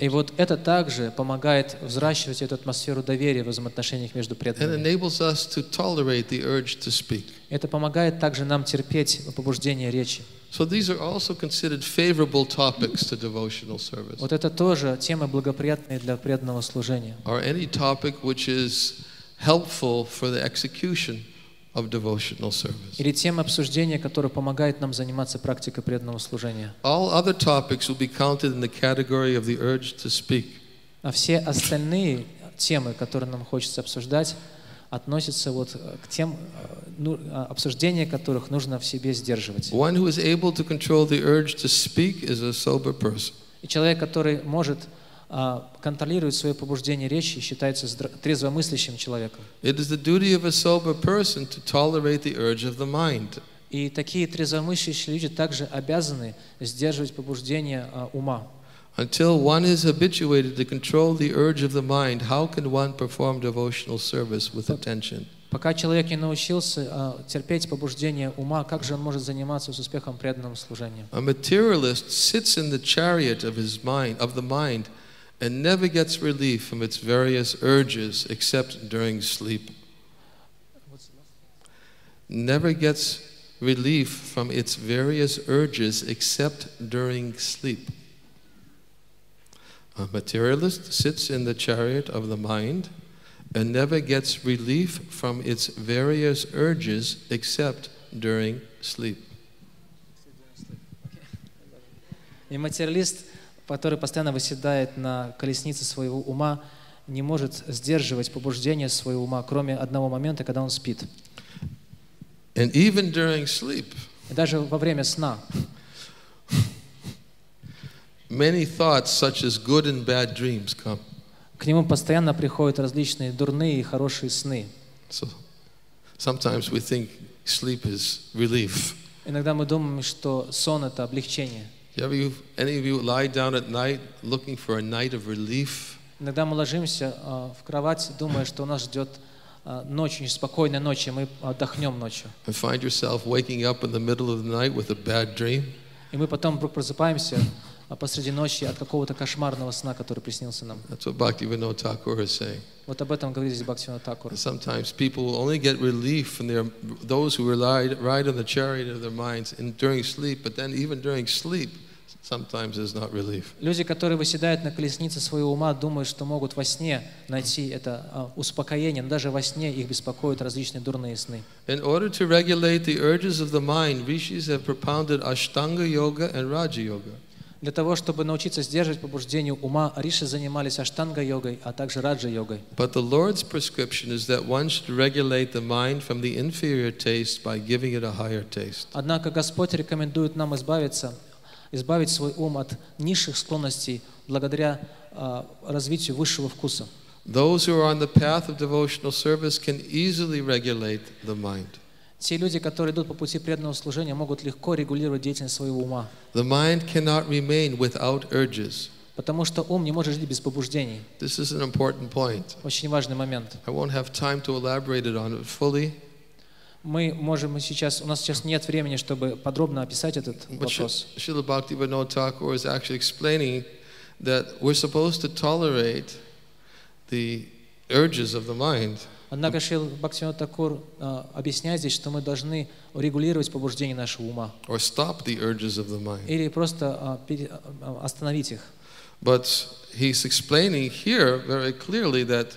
И вот это также помогает взращивать эту атмосферу доверия в взаимоотношениях между преданными. enables us to tolerate the urge to speak. Это помогает также нам терпеть побуждение речи. So these are also considered favorable topics to devotional service, Вот это тоже темы благоприятные для преданного служения. or any topic which is helpful for the execution of devotional service. Или темы обсуждения, которые помогают нам заниматься практикой преданного служения. All other topics will be counted in the category of the urge to speak. А все остальные темы, которые нам хочется обсуждать, относятся вот э, к тем, э, ну, а, обсуждения которых нужно в себе сдерживать. One who is able to control the urge to speak is a sober person. И человек, который может а, контролировать свое побуждение речи, считается здра- трезвомыслящим человеком. It is the duty of a sober person to tolerate the urge of the mind. И такие трезвомыслящие люди также обязаны сдерживать побуждение а, ума. Until one is habituated to control the urge of the mind, how can one perform devotional service with attention? Пока человек не научился а, терпеть побуждение ума, как же он может заниматься с успехом преданным служением? A materialist sits in the chariot of his mind, of the mind, and never gets relief from its various urges except during sleep. Never gets relief from its various urges except during sleep. A materialist sits in the chariot of the mind and never gets relief from its various urges except during sleep. A materialist который постоянно выседает на колеснице своего ума, не может сдерживать побуждение своего ума, кроме одного момента, когда он спит. And even during sleep, И даже во время сна many thoughts, such as good and bad dreams, come. к нему постоянно приходят различные дурные и хорошие сны. So sometimes we think sleep is relief. Иногда мы думаем, что сон – это облегчение. Have you, any of you lie down at night looking for a night of relief? Иногда мы ложимся а, в кровать, думая, что нас ждет а, ночь, спокойная ночь, и мы отдохнем ночью. And find yourself waking up in the middle of the night with a bad dream? И мы потом вдруг просыпаемся а, посреди ночи от какого-то кошмарного сна, который приснился нам. That's what Bhaktivinoda Thakur is saying. Вот об этом говорит здесь Бхактивinoda Такур. Sometimes people will only get relief from their, those who ride, ride on the chariot of their minds in, during sleep, but then even during sleep, sometimes there's not relief. Люди, которые выседают на колеснице своего ума, думают, что могут во сне найти это а, успокоение, но даже во сне их беспокоят различные дурные сны. In order to regulate the urges of the mind, rishis have propounded Ashtanga Yoga and Raja Yoga. Для того, чтобы научиться сдерживать побуждение ума, риши занимались аштанга-йогой, а также раджа-йогой. But the Lord's prescription is that one should regulate the mind from the inferior taste by giving it a higher taste. Однако Господь рекомендует нам избавиться, избавить свой ум от низших склонностей благодаря а, развитию высшего вкуса. Those who are on the path of devotional service can easily regulate the mind. Те люди, которые идут по пути преданного служения, могут легко регулировать деятельность своего ума, The mind cannot remain without urges. потому что ум не может жить без побуждений. This is an important point. Очень важный момент. I won't have time to elaborate on it fully, Мы можем сейчас, у нас сейчас нет времени, чтобы подробно описать этот but вопрос. Srila Bhaktivinoda Thakur is actually explaining that we're supposed to tolerate the urges of the mind, Однако Шрил Бхактивинод Такур а, объясняет здесь, что мы должны регулировать побуждение нашего ума or stop the urges of the mind. или просто пере- а, остановить их. But he's explaining here very clearly that,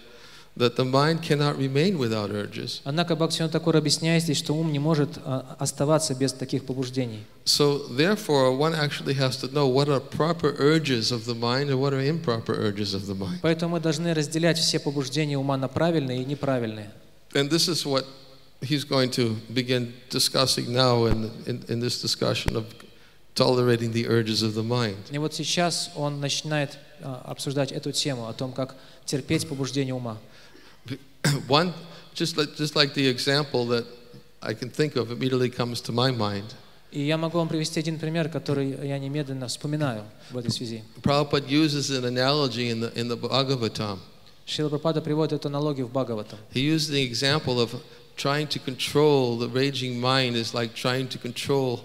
that the mind cannot remain without urges. Однако Бхактивинод Такур объясняет здесь, что ум не может а, оставаться без таких побуждений. So, therefore, one actually has to know what are proper urges of the mind and what are improper urges of the mind. Поэтому мы должны разделять все побуждения ума на правильные и неправильные. And this is what he's going to begin discussing now in, in, in this discussion of tolerating the urges of the mind. И вот сейчас он начинает а, обсуждать эту тему о том, как терпеть побуждение ума. One, just like, just like the example that I can think of immediately comes to my mind. И я могу вам привести один пример, который я немедленно вспоминаю в этой связи. Prabhupada uses an analogy in the, in the Bhagavatam. Шрила Прабхупада приводит эту аналогию в Бхагаватам. He used the example of trying to control the raging mind is like trying to control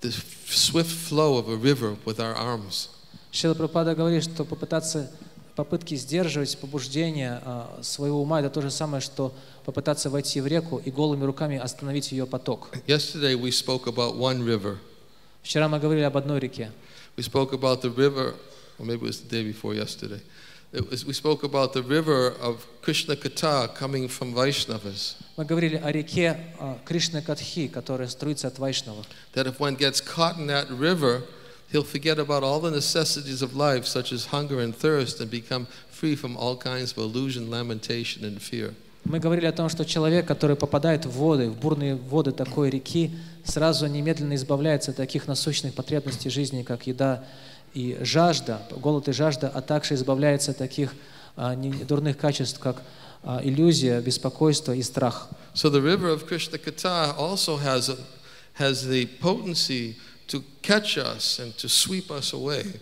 the swift flow of a river with our arms. Шрила Прабхупада говорит, что попытаться Попытки сдерживать побуждение а, своего ума это то же самое, что попытаться войти в реку и голыми руками остановить ее поток. Yesterday we spoke about one river. Вчера мы говорили об одной реке. We spoke about the river, or maybe it was the day before yesterday. It was, we spoke about the river of Krishna Kata coming from Vaishnavas. Мы говорили о реке а, Кришны Катхи, которая струится от Вайшнава. That if one gets caught in that river, he'll forget about all the necessities of life, such as hunger and thirst, and become free from all kinds of illusion, lamentation, and fear. Мы говорили о том, что человек, который попадает в воды, в бурные воды такой реки, сразу немедленно избавляется от таких насущных потребностей жизни, как еда и жажда, голод и жажда, а также избавляется от таких а, дурных качеств, как а, иллюзия, беспокойство и страх. So the river of Krishna Kata also has, a, has the potency to catch us and to sweep us away.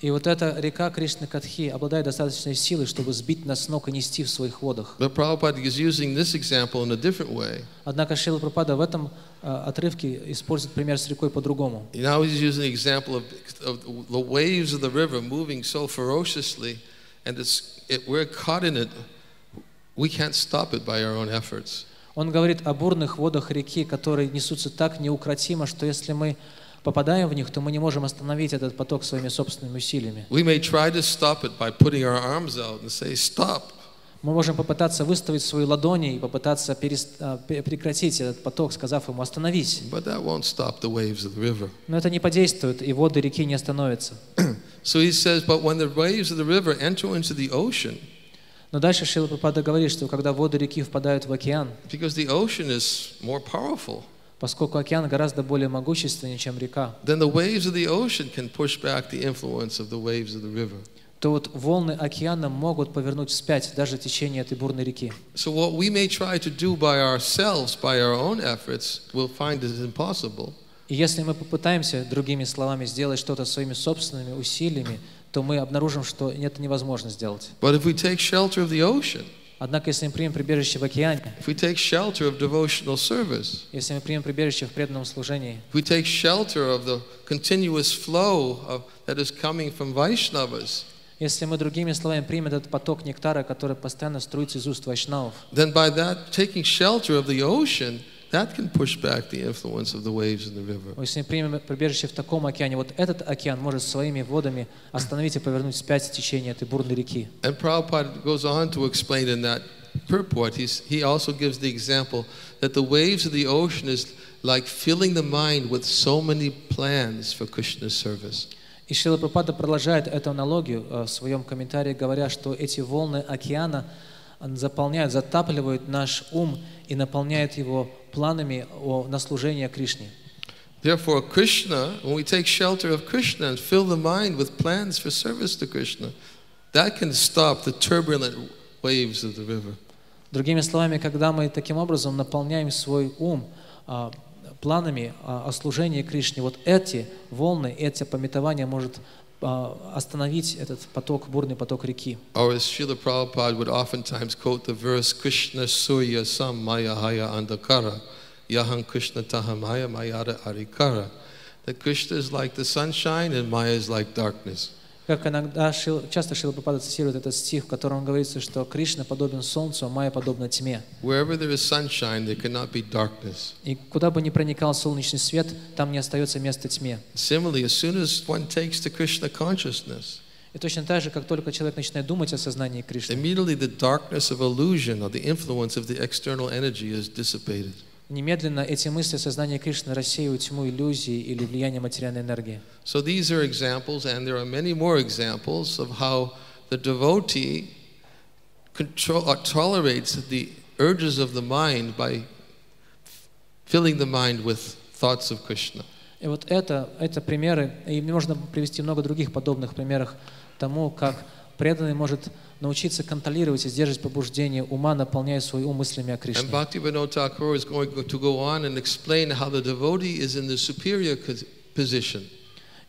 И вот эта река Кришны Катхи обладает достаточной силой, чтобы сбить нас с ног и нести в своих водах. But Prabhupada is using this example in a different way. Однако Шрила Прабхупада в этом а, отрывке использует пример с рекой по-другому. Он говорит о бурных водах реки, которые несутся так неукротимо, что если мы попадаем в них, то мы не можем остановить этот поток своими собственными усилиями. We may try to stop it by putting our arms out and say, Stop. Мы можем попытаться выставить свои ладони и попытаться перест- а, прекратить этот поток, сказав ему «остановись». Но это не подействует, и воды реки не остановятся. So he says, But when the waves of the river enter into the ocean, Но дальше Шрила Прабхупада говорит, что когда воды реки впадают в океан, because the ocean is more powerful, поскольку океан гораздо более могущественнее, чем река, then the waves of the ocean can push back the influence of the waves of the river. то вот волны океана могут повернуть вспять даже течение этой бурной реки. So, what we may try to do by ourselves, by our own efforts, we'll find is impossible. И если мы попытаемся, другими словами, сделать что-то своими собственными усилиями, то мы обнаружим, что это невозможно сделать. But if we take shelter of the ocean, Однако, если мы примем прибежище в океане, if we take shelter of devotional service, если мы примем прибежище в преданном служении, if we take shelter of the continuous flow of, that is coming from Vaishnavas, если мы, другими словами, примем этот поток нектара, который постоянно струится из уст вайшнавов, then by that taking shelter of the ocean, that can push back the influence of the waves in the river. если мы примем прибежище в таком океане, вот этот океан может своими водами остановить и повернуть вспять течение этой бурной реки. And Prabhupada goes on to explain in that purport, he's, he also gives the example that the waves of the ocean is, like filling the mind with so many plans for Krishna's service. И Шрила Прабхупада продолжает эту аналогию э, в своем комментарии, говоря, что эти волны океана э, заполняют, затапливают наш ум и наполняют его планами о, на служение Кришне. Therefore, Krishna, when we take shelter of Krishna and fill the mind with plans for service to Krishna, that can stop the turbulent waves of the river. Другими словами, когда мы таким образом наполняем свой ум а, планами а, о служении Кришне, вот эти волны, эти пометования может остановить этот поток, бурный поток реки. Or as Srila Prabhupada would oftentimes quote the verse, Krishna Surya Sam Maya Haya Andakara, Yaham Krishna Tahamaya Mayada Arikara. That Krishna is like the sunshine and Maya is like darkness. Как иногда Шил- часто Шила Прабхупада цитирует этот стих, в котором говорится, что Кришна подобен солнцу, а Майя подобна тьме. И куда бы ни проникал солнечный свет, там не остается места тьме. И точно так же, как только человек начинает думать о сознании Кришны, immediately the darkness of illusion or the influence of the external energy is dissipated. Немедленно эти мысли о сознании Кришны рассеивают тьму иллюзии или влияние материальной энергии. So these are examples, and there are many more examples of how the devotee control, or tolerates the urges of the mind by filling the mind with thoughts of Krishna. И вот это, это примеры, и можно привести много других подобных примеров тому, как преданный может научиться контролировать и сдерживать побуждение ума, наполняя свой ум мыслями о Кришне. And Bhaktivinoda Thakur is going to go on and explain how the devotee is in the superior cos- position.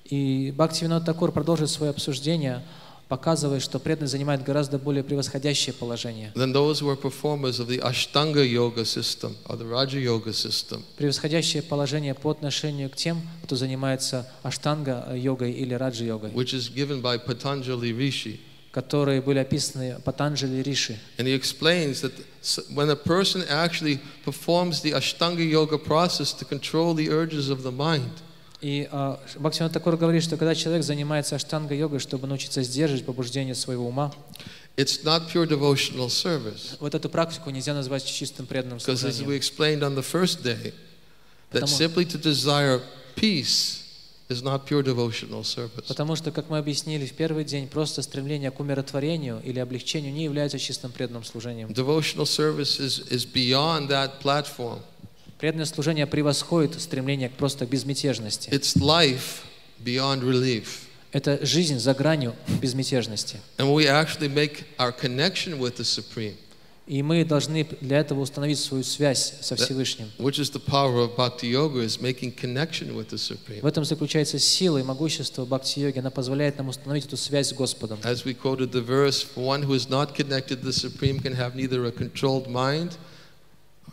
И Бхактивинод Такур продолжит свое обсуждение, показывая, что преданный занимает гораздо более превосходящее положение. Превосходящее положение по отношению к тем, кто занимается аштанга-йогой или раджа-йогой, которые были описаны Патанджали Риши. And he explains that when a person actually performs the Ashtanga Yoga process to control the urges of the mind, И э, Бхактивинод Такур говорит, что когда человек занимается аштанга-йогой, чтобы научиться сдерживать побуждение своего ума, it's not pure devotional service. вот эту практику нельзя назвать чистым преданным Because as служением. we explained on the first day, that simply to desire peace Потому что, как мы объяснили в первый день, просто стремление к умиротворению или облегчению не является чистым преданным служением. Devotional service is, is beyond that platform. Преданное служение превосходит стремление к просто безмятежности. It's life beyond relief. Это жизнь за гранью безмятежности. And we actually make our connection with the Supreme, И мы должны для этого установить свою связь со Всевышним. В этом заключается сила и могущество бхакти-йоги. Она позволяет нам установить эту связь с Господом. As we quoted the verse, one who is not connected to the Supreme can have neither a controlled mind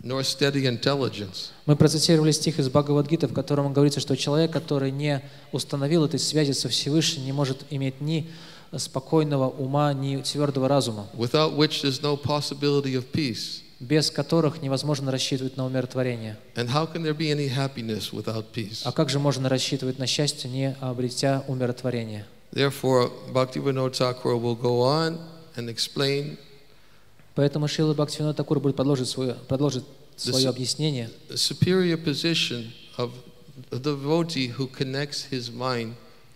nor steady intelligence. Мы процитировали стих из Бхагавадгиты, в котором говорится, что человек, который не установил этой связи со Всевышним, не может иметь ни спокойного ума, ни твердого разума, without which there's no possibility of peace. без которых невозможно рассчитывать на умиротворение. And how can there be any happiness without peace? А как же можно рассчитывать на счастье, не обретя умиротворение? Therefore, Bhaktivinoda Thakur will go on and explain Поэтому Шила Бхактивинод Такур будет продолжить свое, продолжить свое объяснение the superior position of the devotee who connects his mind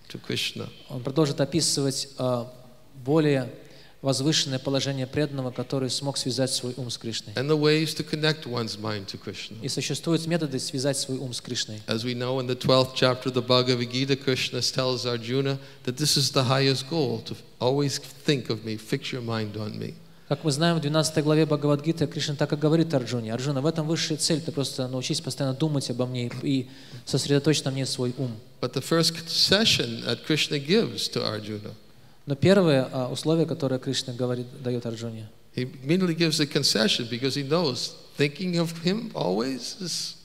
to Krishna. Он продолжит описывать а, более возвышенное положение преданного, который смог связать свой ум с Кришной. and the ways to connect one's mind to Krishna. И существуют методы связать свой ум с Кришной. As we know in the 12th chapter of the Bhagavad Gita, Krishna tells Arjuna that this is the highest goal to always think of me, fix your mind on me. Как мы знаем, в 12 главе Бхагавадгиты Кришна так и говорит Арджуне. Арджуна, в этом высшая цель. Ты просто научись постоянно думать обо мне и сосредоточь на мне свой ум. But the first concession that Krishna gives to Arjuna, Но первое а, условие, которое Кришна говорит, дает Арджуне, he immediately gives a concession because he knows thinking of him always is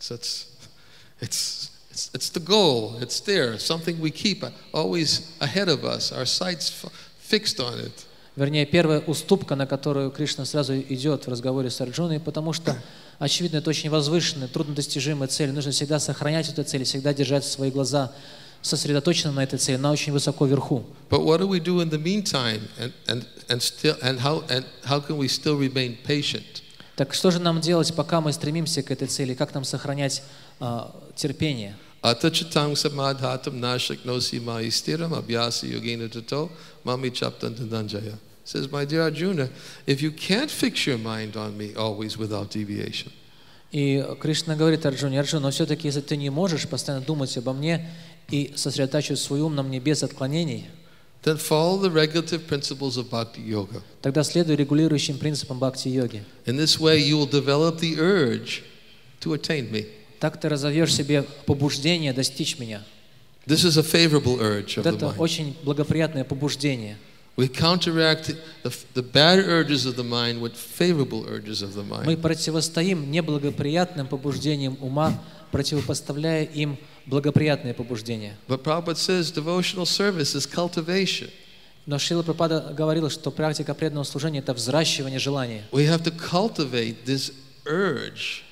so it's, it's, it's, it's the goal. It's there, something we keep always ahead of us, our sights fixed on it. Вернее, первая уступка, на которую Кришна сразу идет в разговоре с Арджуной, потому что, очевидно, это очень возвышенная, труднодостижимая цель. Нужно всегда сохранять эту цель, всегда держать свои глаза сосредоточенными на этой цели, на очень высоко вверху. But what do we do in the meantime, and, and, and, still, and, how, and how can we still remain patient? Так что же нам делать, пока мы стремимся к этой цели? Как нам сохранять а, терпение? Atachatang samadhatam nashaknosi maistiram abhyasi yogena tato mami chaptan tandanjaya. Says, my dear Arjuna, if you can't fix your mind on me always without deviation, И Кришна говорит Арджуне, Арджун, но все-таки, если ты не можешь постоянно думать обо мне и сосредотачивать свой ум на мне без отклонений, then follow the regulative principles of bhakti yoga. тогда следуй регулирующим принципам бхакти-йоги. In this way, you will develop the urge to attain me. Так ты разовьешь себе побуждение достичь меня. This is a favorable urge of the это mind. очень благоприятное побуждение. We counteract the, the bad urges of the mind with favorable urges of the Мы mind. противостоим неблагоприятным побуждениям ума, противопоставляя им благоприятные побуждения. But Prabhupada says devotional service is cultivation. Но Шила Прабхупада говорила, что практика преданного служения – это взращивание желания. We have to cultivate this urge.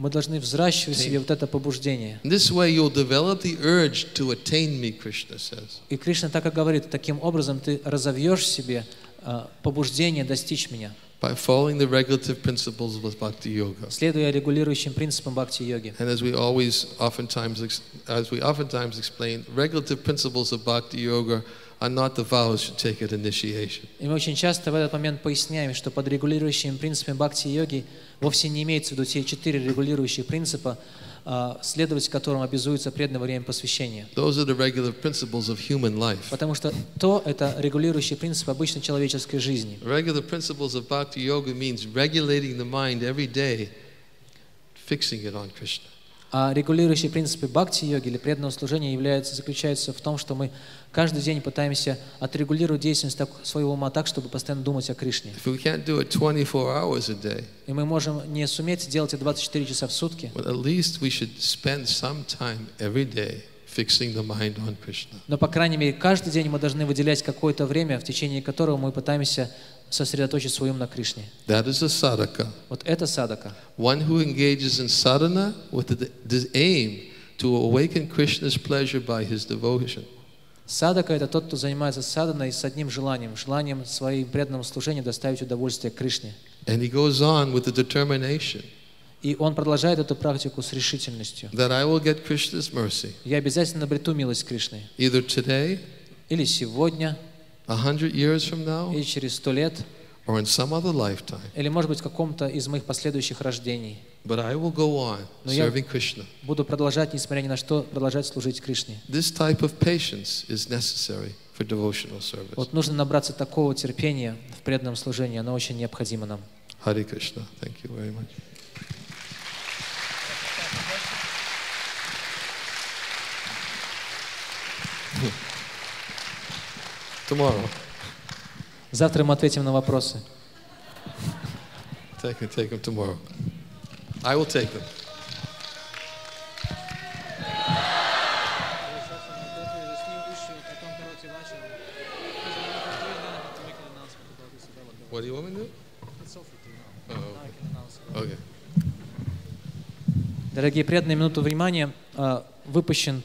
Мы должны взращивать в себе вот это побуждение. This way, you'll develop the urge to attain me, Krishna says. И Кришна так и говорит, таким образом ты разовьешь в себе а, побуждение достичь меня, By following the regulative principles of Bhakti Yoga. следуя регулирующим принципам бхакти-йоги. And as we always, oftentimes, as we oftentimes explain, regulative principles of Bhakti Yoga are not the vows you take at initiation. И мы очень часто в этот момент поясняем, что под регулирующими принципами бхакти-йоги вовсе не имеется в виду те четыре регулирующие принципа, а, следовать которым обязуется преданное время посвящения. Those are the regular principles of human life. Потому что то – это регулирующий принцип обычной человеческой жизни. Regular principles of Bhakti Yoga means regulating the mind every day, fixing it on Krishna. А регулирующие принципы бхакти-йоги или преданного служения являются, заключаются в том, что мы каждый день пытаемся отрегулировать деятельность так- своего ума так, чтобы постоянно думать о Кришне. If we can't do it 24 hours a day, И мы можем не суметь сделать это 24 часа в сутки, but at least we should spend some time every day fixing the mind on Krishna. но, по крайней мере, каждый день мы должны выделять какое-то время, в течение которого мы пытаемся сосредоточить свой ум на Кришне. That is a sadhaka. Вот это садака. One who engages in sadhana with the, the aim to awaken Krishna's pleasure by his devotion. Садака – это тот, кто занимается саданой с одним желанием, желанием своим преданным служением доставить удовольствие Кришне. And he goes on with the determination И он продолжает эту практику с решительностью. that I will get Krishna's mercy Я обязательно обрету милость Кришны. either today, Или сегодня, a hundred years from now, или через сто лет, or in some other lifetime. или, может быть, в каком-то из моих последующих рождений. But I will go on Но serving Krishna. Буду продолжать, несмотря ни на что, продолжать служить Кришне. This type of patience is necessary for devotional service. Вот нужно набраться такого терпения в преданном служении, оно очень необходимо нам. Hare Krishna. Thank you very much. Tomorrow. Завтра мы ответим на вопросы. Take, take them tomorrow. I will take them. What do you want me to do? Oh, okay. Дорогие преданные, минуту внимания. А, Выпущен